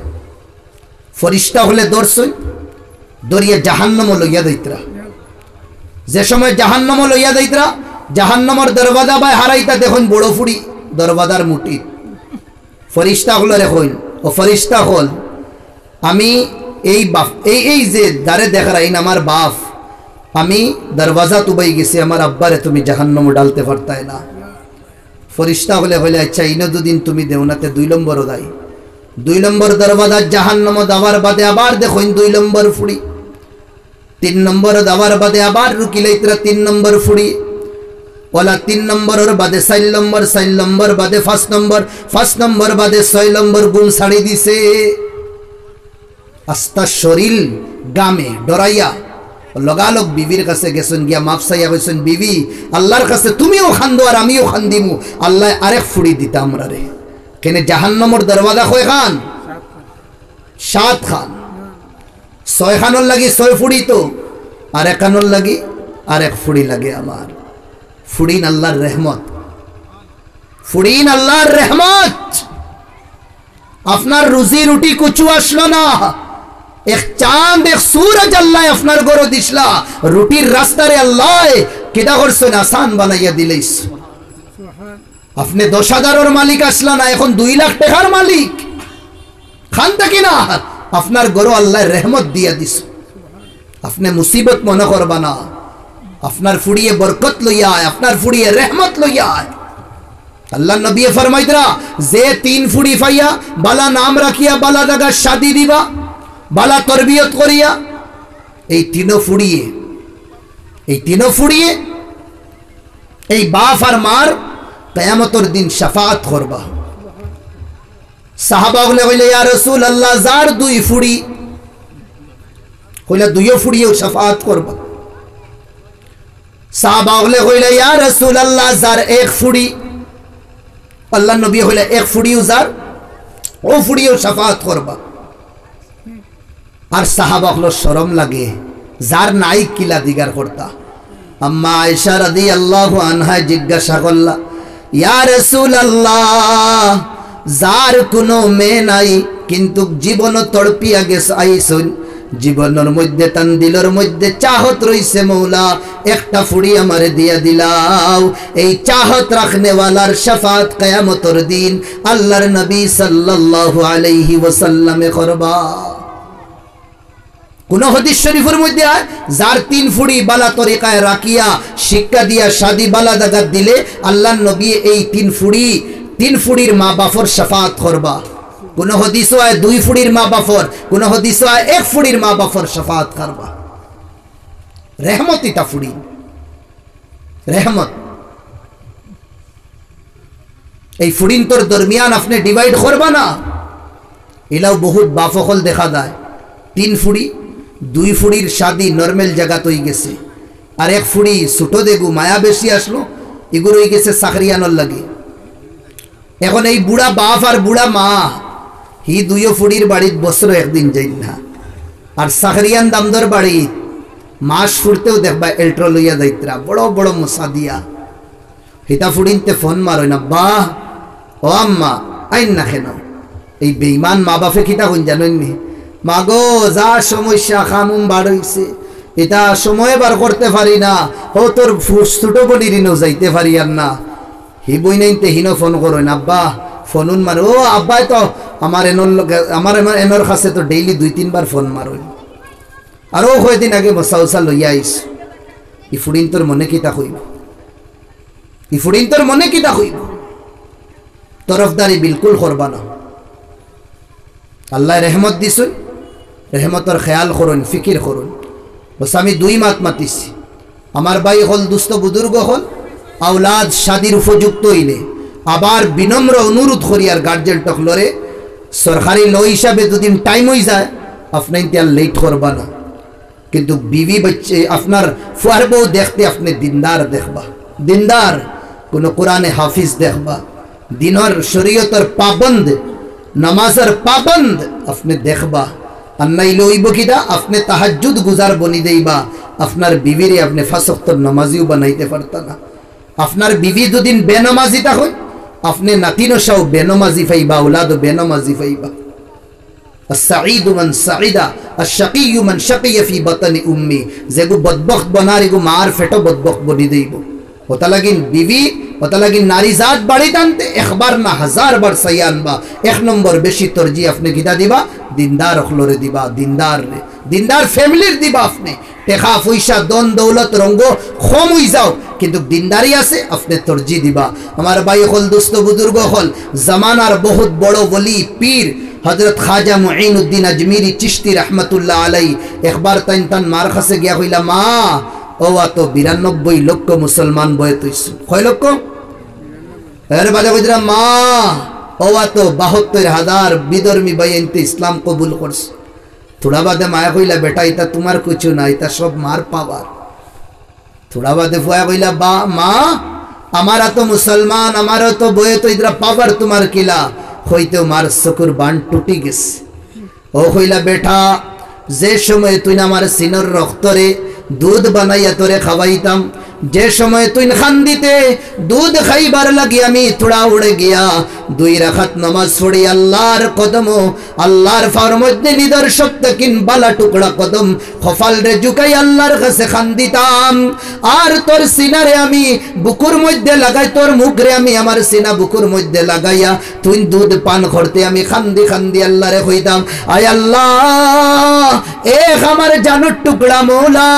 ফরিস্তা হলে দর্শন দরিয়া জাহান্নম লইয়া দৈত্রা যে সময় জাহান্নম লইয়া দৈত্রা জাহান্নমর দরবাজা বাই হারাইতা দেখুন বড় ফুড়ি দরবাজার মুটি ফরিস্তা হল রেখুন ও ফরিস্তা হল আমি এই বাপ, এই এই যে দারে দেখার আইন আমার বাপ, আমি দরওয়াজা তুবাই গেছি, আমার আব্বারে তুমি জাহান্নম ডালতে পারতাই না। ফরিস্তা হলে হলে আচ্ছা ইনো দুদিন তুমি দেওনাতে দুই নম্বরও দাই। দুই নম্বর দরওয়াজার জাহান্নম দাবার বাদে আবার দেখুন দুই নম্বর ফুড়ি। তিন নম্বর দাবার বাদে আবার রুকিলাইতরা তিন নম্বর ফুড়ি। ওলা তিন নম্বরের বাদে চার নম্বর চার নম্বর বাদে পাঁচ নম্বর পাঁচ নম্বর বাদে ছয় নম্বর গুণ ছাড়ি দিছে। আস্তা শরীর গামে ডরাইয়া লগালগ বিবির কাছে গেছেন, গিয়া মাপসাইয়া কইছেন বিবি, আল্লাহর কাছে তুমিও খান্দো আর আমিও খান্দিমু। আল্লাহ আরেক ফুড়ি দিতা আমরা রে। কেনে জাহান্নমর দরওয়াজা কয় খান? সাত খান। ছয় খানোর লাগি ছয় ফুড়ি তো, আর এক খানোর লাগি আর এক ফুড়ি লাগে আমার। ফুড়িন আল্লাহর রহমত। ফুড়িন আল্লাহর রহমত। আপনার রুজি রুটি কুচু আসলো না। এক চাঁদ, এক সূরজ আল্লাহ আপনার গরো রুটির রাস্তারে আল্লাহ কেদা করছেন? আসান বানাইয়া দিলেইস। আপনি দশ হাজারের মালিক আসলা না, এখন দুই লাখ টাকার মালিক। খান থাকি না আপনার গরো আল্লাহ রহমত দিয়া দিস। আপনি মুসিবত মনে করবা না। আপনার ফুড়িয়ে বরকত লইয়া আয়, আপনার ফুড়িয়ে রহমত লইয়া আয়। আল্লাহ নবী ফরমাইতরা যে তিন ফুড়ি ফাইয়া বালা নাম রাখিয়া, বালা দাগা শাদি দিবা, বালা তরবিয়ত করিয়া, এই তিনো ফুড়িয়ে এই তিনো ফুড়িয়ে এই বাপ আর মার কেয়ামতর দিন শাফাত করবা। সাহাবা বলে হইলে ইয়া রসুল আল্লাহ যার দুই ফুড়ি কইলে দুইও ফুড়িয়েও শাফাত করবা। সাহাবা বলে কইলে ইয়া রসুল আল্লাহ যার এক ফুড়ি আল্লাহ নবী হইলে, এক ফুড়িও যার, ও ফুড়িও শাফাত করবা। আর সাহাবা হলো সরম লাগে, যার নাই কিলা দিগার করতা? আম্মা আয়েশা রাদি আল্লাহ আনহায় জিজ্ঞাসা করলা, ইয়া রসুল আল্লাহ যার কোনো মেয়ে নাই, কিন্তু জীবন তড়পিয়া গেছে, আইসন। জীবনের মধ্যে তান দিলর মধ্যে চাহত রইছে মৌলা। একটা ফুড়ি আমারে দিয়া দিলাও। এই চাহত রাখনেওয়ালার শাফাত কয়ামতর দিন আল্লাহর নবী সাল্লাল্লাহু আলাইহি ওয়াসাল্লামে করবা। কোন হদিস শরীফের মধ্যে যার তিন ফুড়ি বালা তরিকায় রাখিয়া, শিক্ষা দিয়া শাদি বালা দাগাত দিলে আল্লাহ নবী এই তিন ফুড়ি, তিন ফুড়ির মা বাফর শাফাত করবা। কোন হদিস আয় দুই ফুড়ির মা বাফর কোন হদিস আয় এক ফুড়ির মা বাফর শাফাত করবা। রেহমত ইটা ফুড়ি। রেহমত। এই ফুড়িন তোর দরমিয়ান আপনি ডিভাইড করবা না। এলাও বহুত বাফকল দেখা যায়। তিন ফুড়ি, দুই ফুড়ির শাদি নর্মেল জায়গা তৈ গেছে। আর এক ফুড়ি ছোটো দেগু মায়া বেশি আসলো, এগুলো হয়ে গেছে চাকরিয়ানোর লাগে। এখন এই বুড়া বাপ আর বুড়া মা হি দুইও ফুড়ির বাড়িত বছর একদিন যাই না। আর চাকরিয়ান দামদর বাড়িত মাস ফুড়তেও দেখবা এল্ট্রো লইয়া যাইতরা বড় বড় মশা দিয়া। হিতা ফুড়িনতে ফোন মারই না, বাহ, ও আম্মা, আইন না কেন? এই বেইমান মা বাপে কিতা হইন জানেননি মাগো, যা সমস্যা খামুম বার হইছে এটা সময় বার করতে পারি না, ও তোর ছোট বনির যাইতে পারি আর না। হি বই নাইতে হিনো ফোন করো না আব্বা, ফোনুন মারো, ও আব্বাই তো আমার এনর আমার এনর কাছে তো ডেইলি দুই, তিনবার ফোন মারো আরও কয়েকদিন আগে মশা উষা লইয়া আইস ই ফুড়িন তোর মনে কিতা হইব ই ফুড়িন তোর মনে কিতা হইব তরফদারি বিলকুল করবা না। আল্লাহ রেহমত দিছুন। রেহমতর খেয়াল করুন ফিকির করুন বস আমি দুই মাত মাতিছি। আমার ভাই হল দুস্থ বুজুর্গ হল, আওলাদ শাদির উপযুক্ত হইলে আবার বিনম্র অনুরোধ করি আর গার্জেন টকলরে সরকারি ল হিসাবে দুদিন টাইম হয়ে যায় আপনি আর লেট করবা না কিন্তু বিবি বাচ্চে আপনার ফুয়ার বউ দেখতে আপনি দিনদার দেখবা দিনদার কোনো কোরআনে হাফিজ দেখবা দিনর শরীয়তর পাবন্দ নামাজের পাবন্দ আপনি দেখবা আর নাইলে ওইব কিদা আপনি তাহাজুদ গুজার বনি দেইবা আপনার বিবিরে আপনি ফাঁসক্তর নামাজিও বানাইতে পারতা না আপনার বিবি দুদিন বেনমাজি হয় আপনি নাতিনো সাও বেনমাজি ফাইবা ওলাদও বেনমাজি ফাইবা السعيد من سعيد الشقي من شقي في بطن امي যেগু বদবখত বনার এগু মার ফেটো বদবখত বনি দেইব ওটা লাগিন বিবি ওটা লাগিন নারী জাত বাড়ি টানতে একবার না হাজার বার সাই আনবা এক নম্বর বেশি তরজি আপনি গীতা দিবা দিনদার অখলরে দিবা দিনদার রে দিনদার ফ্যামিলির দিবা আপনি। টেকা পয়সা দন দৌলত, রঙ্গ কম হই যাও। কিন্তু দিনদারি আছে, আপনি তরজি দিবা। আমার ভাই হল, দুস্থ বুজুর্গ হল, জামানার বহুত বড় বলি পীর হজরত খাজা মুঈনুদ্দিন আজমিরি চিস্তি রহমতুল্লাহ আলাই একবার তাইন তান মার কাছে গিয়া কইলা, মা, ও তো বিরানব্বই লক্ষ মুসলমান বয়ে তুইছু কয় লক্ষ? এর বাদে কইরা মা, ও তো বাহাত্তর হাজার বিধর্মী বাইনতে ইসলাম কবুল করছে। থোড়া বাদে মায়া কইলা বেটা এটা তোমার কিছু না এটা সব মার পাওয়ার থোড়া বাদে ফুয়া কইলা বা মা আমারা তো মুসলমান আমারও তো বয়ে তো ইদরা পাওয়ার তোমার কিলা হইতেও মার চকুর বান টুটি গেছে ও কইলা বেটা যে সময় তুই আমার সিনর রক্তরে দুধ বানাইয়া তোরে খাওয়াইতাম যে সময় তুই খান দিতে দুধ খাইবার লাগি আমি থোড়া উড়ে গিয়া দুই রাখাত নমাজ পড়ি, আল্লাহর কদম, আল্লাহর ফার মধ্যে নিদর্শক কিন বালা টুকরা কদম, খফাল রে জুকাই আল্লাহর কাছে খান দিতাম আর তোর সিনারে আমি বুকুর মধ্যে লাগাই, তোর মুখরে আমি আমার সিনা বুকুর মধ্যে লাগাইয়া তুই দুধ পান করতে আমি খান্দি খান্দি আল্লাহরে হইতাম। আয় আল্লাহ, এক আমার জানুর টুকরা মৌলা,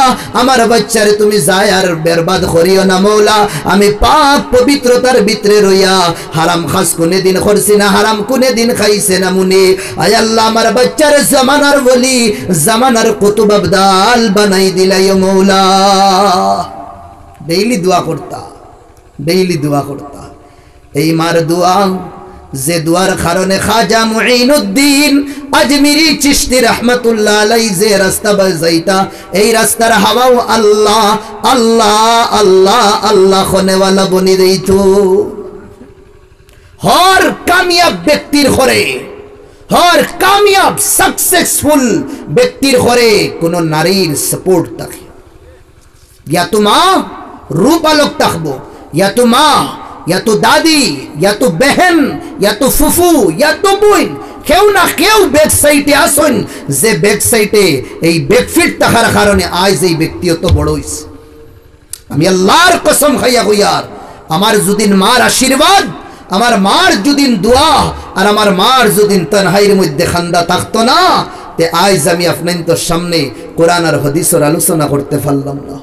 আমার বাচ্চারে তুমি যায় আর বেরবাদ করিও না, মৌলা। আমি পাপ পবিত্রতার ভিতরে রইয়া, হারাম খাস কোনে দিন করছি না, হারাম কোনে দিন খাইছে না, মুনি। আয় আল্লাহ, আমার বাচ্চার জামানার বলি, জামানার কুতুব আবদাল বানাই দিলাই মৌলা। ডেইলি দোয়া করতা, ডেইলি দোয়া করতা। এই মার দোয়া যে দুয়ার কারণে খাজা মুঈনুদ্দিন আজমিরি চিশতি রহমতুল্লাহ আলাই যে রাস্তা বাজাইতা, এই রাস্তার হাওয়াও আল্লাহ আল্লাহ আল্লাহ আল্লাহ খনেওয়ালা বনি দেইতো। হর কামিয়াব ব্যক্তির ঘরে, হর কামিয়াব সাকসেসফুল ব্যক্তির ঘরে কোন নারীর সাপোর্ট থাকে। ইয়া তো মা রূপ আলোক থাকব ইয়া তো ইয়া তো দাদি ইয়া তো বেহেন ইয়া তো ফুফু ইয়া তো বোন কেউ না কেউ ব্যাক আসুন যে ব্যাক এই বেকফিট থাকার কারণে আজ এই ব্যক্তি অত বড় হইছে আমি আল্লাহর কসম খাইয়া হইয়ার আমার যদিন মার আশীর্বাদ আমার মার যদিন দোয়া আর আমার মার যদিন তনহাইয়ের মধ্যে খান্দা থাকতো না তে আজ আমি আপনার সামনে কোরআন আর হদিসের আলোচনা করতে পারলাম না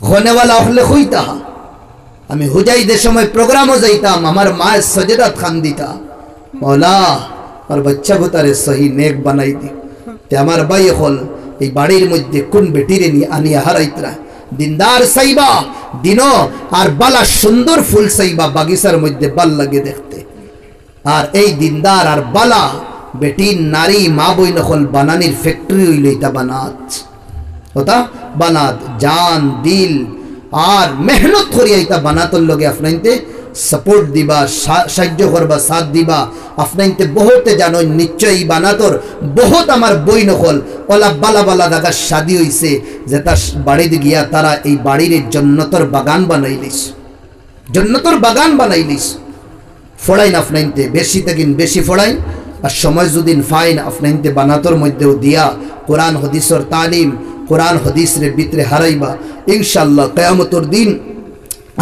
ঘনেওয়ালা হলে হইতা আমি হুজাইদের সময় প্রোগ্রামও যাইতাম, আমার মায়ের সজেদাত খান দিতা মৌলা, আমার বাচ্চা গোতারে সহি নেক বানাই দি। আমার বাই হল, এই বাড়ির মধ্যে কোন বেটিরে নিয়ে আনিয়া হারাইতরা? দিনদার সাইবা দিন আর বালা সুন্দর ফুল সাইবা বাগিচার মধ্যে বাল লাগে দেখতে। আর এই দিনদার আর বালা, বেটির নারী মা বই নকল বানানির ফ্যাক্টরি হইল এটা বানাত। ওটা বানাত, জান, দিল আর মেহনত করিয়া এটা বানাতর লগে আপনাইতে সাপোর্ট দিবা সাহায্য করবা, সাথ দিবা। আপনাইতে বহুতে জানো নিশ্চয়ই বানাতর বহুত আমার বই নকল ওলা বালা বালা দাগা শাদি হইছে, যে তার বাড়িতে গিয়া তারা এই বাড়ির জন্নতর বাগান বানাইলিস জন্নতর বাগান বানাইলিস ফড়াইন আপনাইতে বেশি তেকিন বেশি ফড়াইন। আর সময় যদি ফাইন আপনাইতে বানাতর মধ্যেও দিয়া কোরআন, হদিসর তালিম, কোরআন হদিস রে ভিতরে হারাইবা। ইনশাল্লাহ কেয়ামতর দিন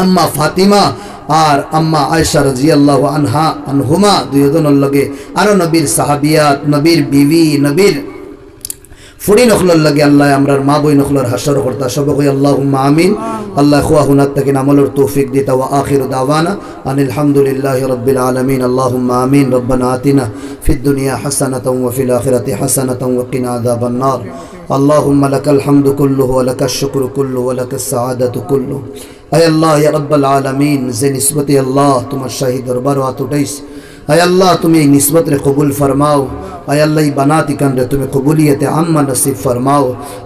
আম্মা ফাতিমা আর আম্মা আয়সা রাজিয়াল্লাহ আনহা, আনহুমা, দুইজনের লগে, আরও নবীর সাহাবিয়াত, নবীর বিবি, নবীর ফুড়ি নখলর লাগে আল্লাহ আমরার মা বই নখলর হাসর করতা সব কই আল্লাহ আমিন। আল্লাহ খুয়া হুনাত থেকে আমলের তৌফিক দিতা আখির দাওয়ানা। আনিল হামদুলিল্লাহি রাব্বিল আলামিন। আল্লাহুম্মা আমিন। রব্বানা আতিনা ফিদ দুনিয়া হাসানাতাও ওয়া ফিল আখিরাতি হাসানাতাও ওয়া কিনা আযাবান अल्लाहुम्मा लकल हम्दु कुल्लु व लकल शुक्र कुल्लु व लकल सआदतु कुल्लु अय अल्लाह या रब्बल आलमीन जे निस्बत अल्लाह तुम शाही दरबार আয় আল্লাহ, তুমি এই নিসবত রে কবুল ফরমাও। আয় আল্লাহ বানাতি কান রে তুমি কবুলিয়তে আম্মা নসিব ফরমাও।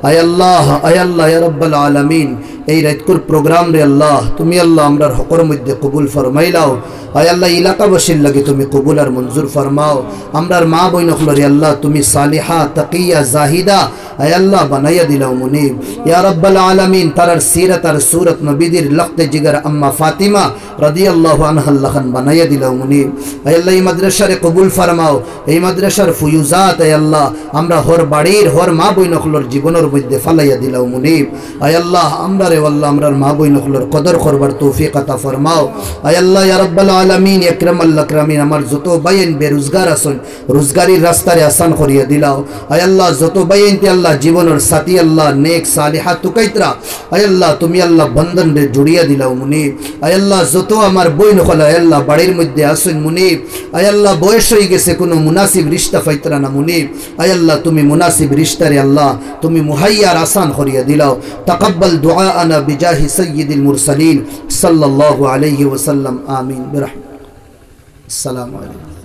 আয় আল্লাহ আয় আল্লাহ রব্বাল আলমিন। এই রাইতকুর প্রোগ্রাম রে আল্লাহ, তুমি আল্লাহ আমরার হকর মধ্যে কবুল ফরমাইলাও। আয় আল্লাহ, ইলাকাবাসীর লাগে তুমি কবুল আর মঞ্জুর ফরমাও। আমরার মা বইন রে আল্লাহ, তুমি সালিহা, তাকিয়া, জাহিদা, আয় আল্লাহ বানাইয়া দিলাও মুনিব। ইয়া রব্বাল আলামিন তারার সিরাত আর সুরত নবীদের লখতে জিগার আম্মা ফাতিমা রাদিয়াল্লাহু আনহা আল্লাহান বানাইয়া দিলাও মুনিব। আয় আল্লাহ এই মাদ্রাসারে কবুল ফরমাও। এই মাদ্রাসার ফুয়ুজাত, আয় আল্লাহ, আমরা হর বাড়ির হর মা বই নকলর জীবনের মধ্যে ফালাইয়া দিলাও মুনিব। আয় আল্লাহ, আমরা রে আল্লাহ আমরার মা বই নকলর কদর করবার তৌফিক আতা ফরমাও। আয় আল্লাহ, ইয়া রাব্বাল আলামিন, ইকরাম আল্লাহ আকরামিন, আমার যত বাইন বেরোজগার আসন রোজগারির রাস্তারে আসান করিয়া দিলাও। আয় আল্লাহ, যত বাইন তে আল্লাহ জীবনের সাথী, আল্লাহ, নেক সালিহা তুকাইতরা, আয় আল্লাহ, তুমি আল্লাহ বন্ধন রে জুড়িয়া দিলাও মুনিব। আয় আল্লাহ, যত আমার বই নকল আয় আল্লাহ, বাড়ির মধ্যে আসেন মুনিব। আয় আল্লাহ, বয়স হয়ে গেছে, কোনো মুনাসিব রিস্তা ফাইতরা না মুনিব আয় আল্লাহ, তুমি মুনাসিব রিস্তারে আল্লাহ, তুমি মুহাইয়ার আসান করিয়া দিলাও। তাকাব্বাল দুআ আনা বিজাহি সৈয়দুল মুরসালিন। সাল্লাল্লাহু আলাইহি ওয়াসাল্লাম, আমিন। বিরহমাতিক আসসালামু আলাইকুম।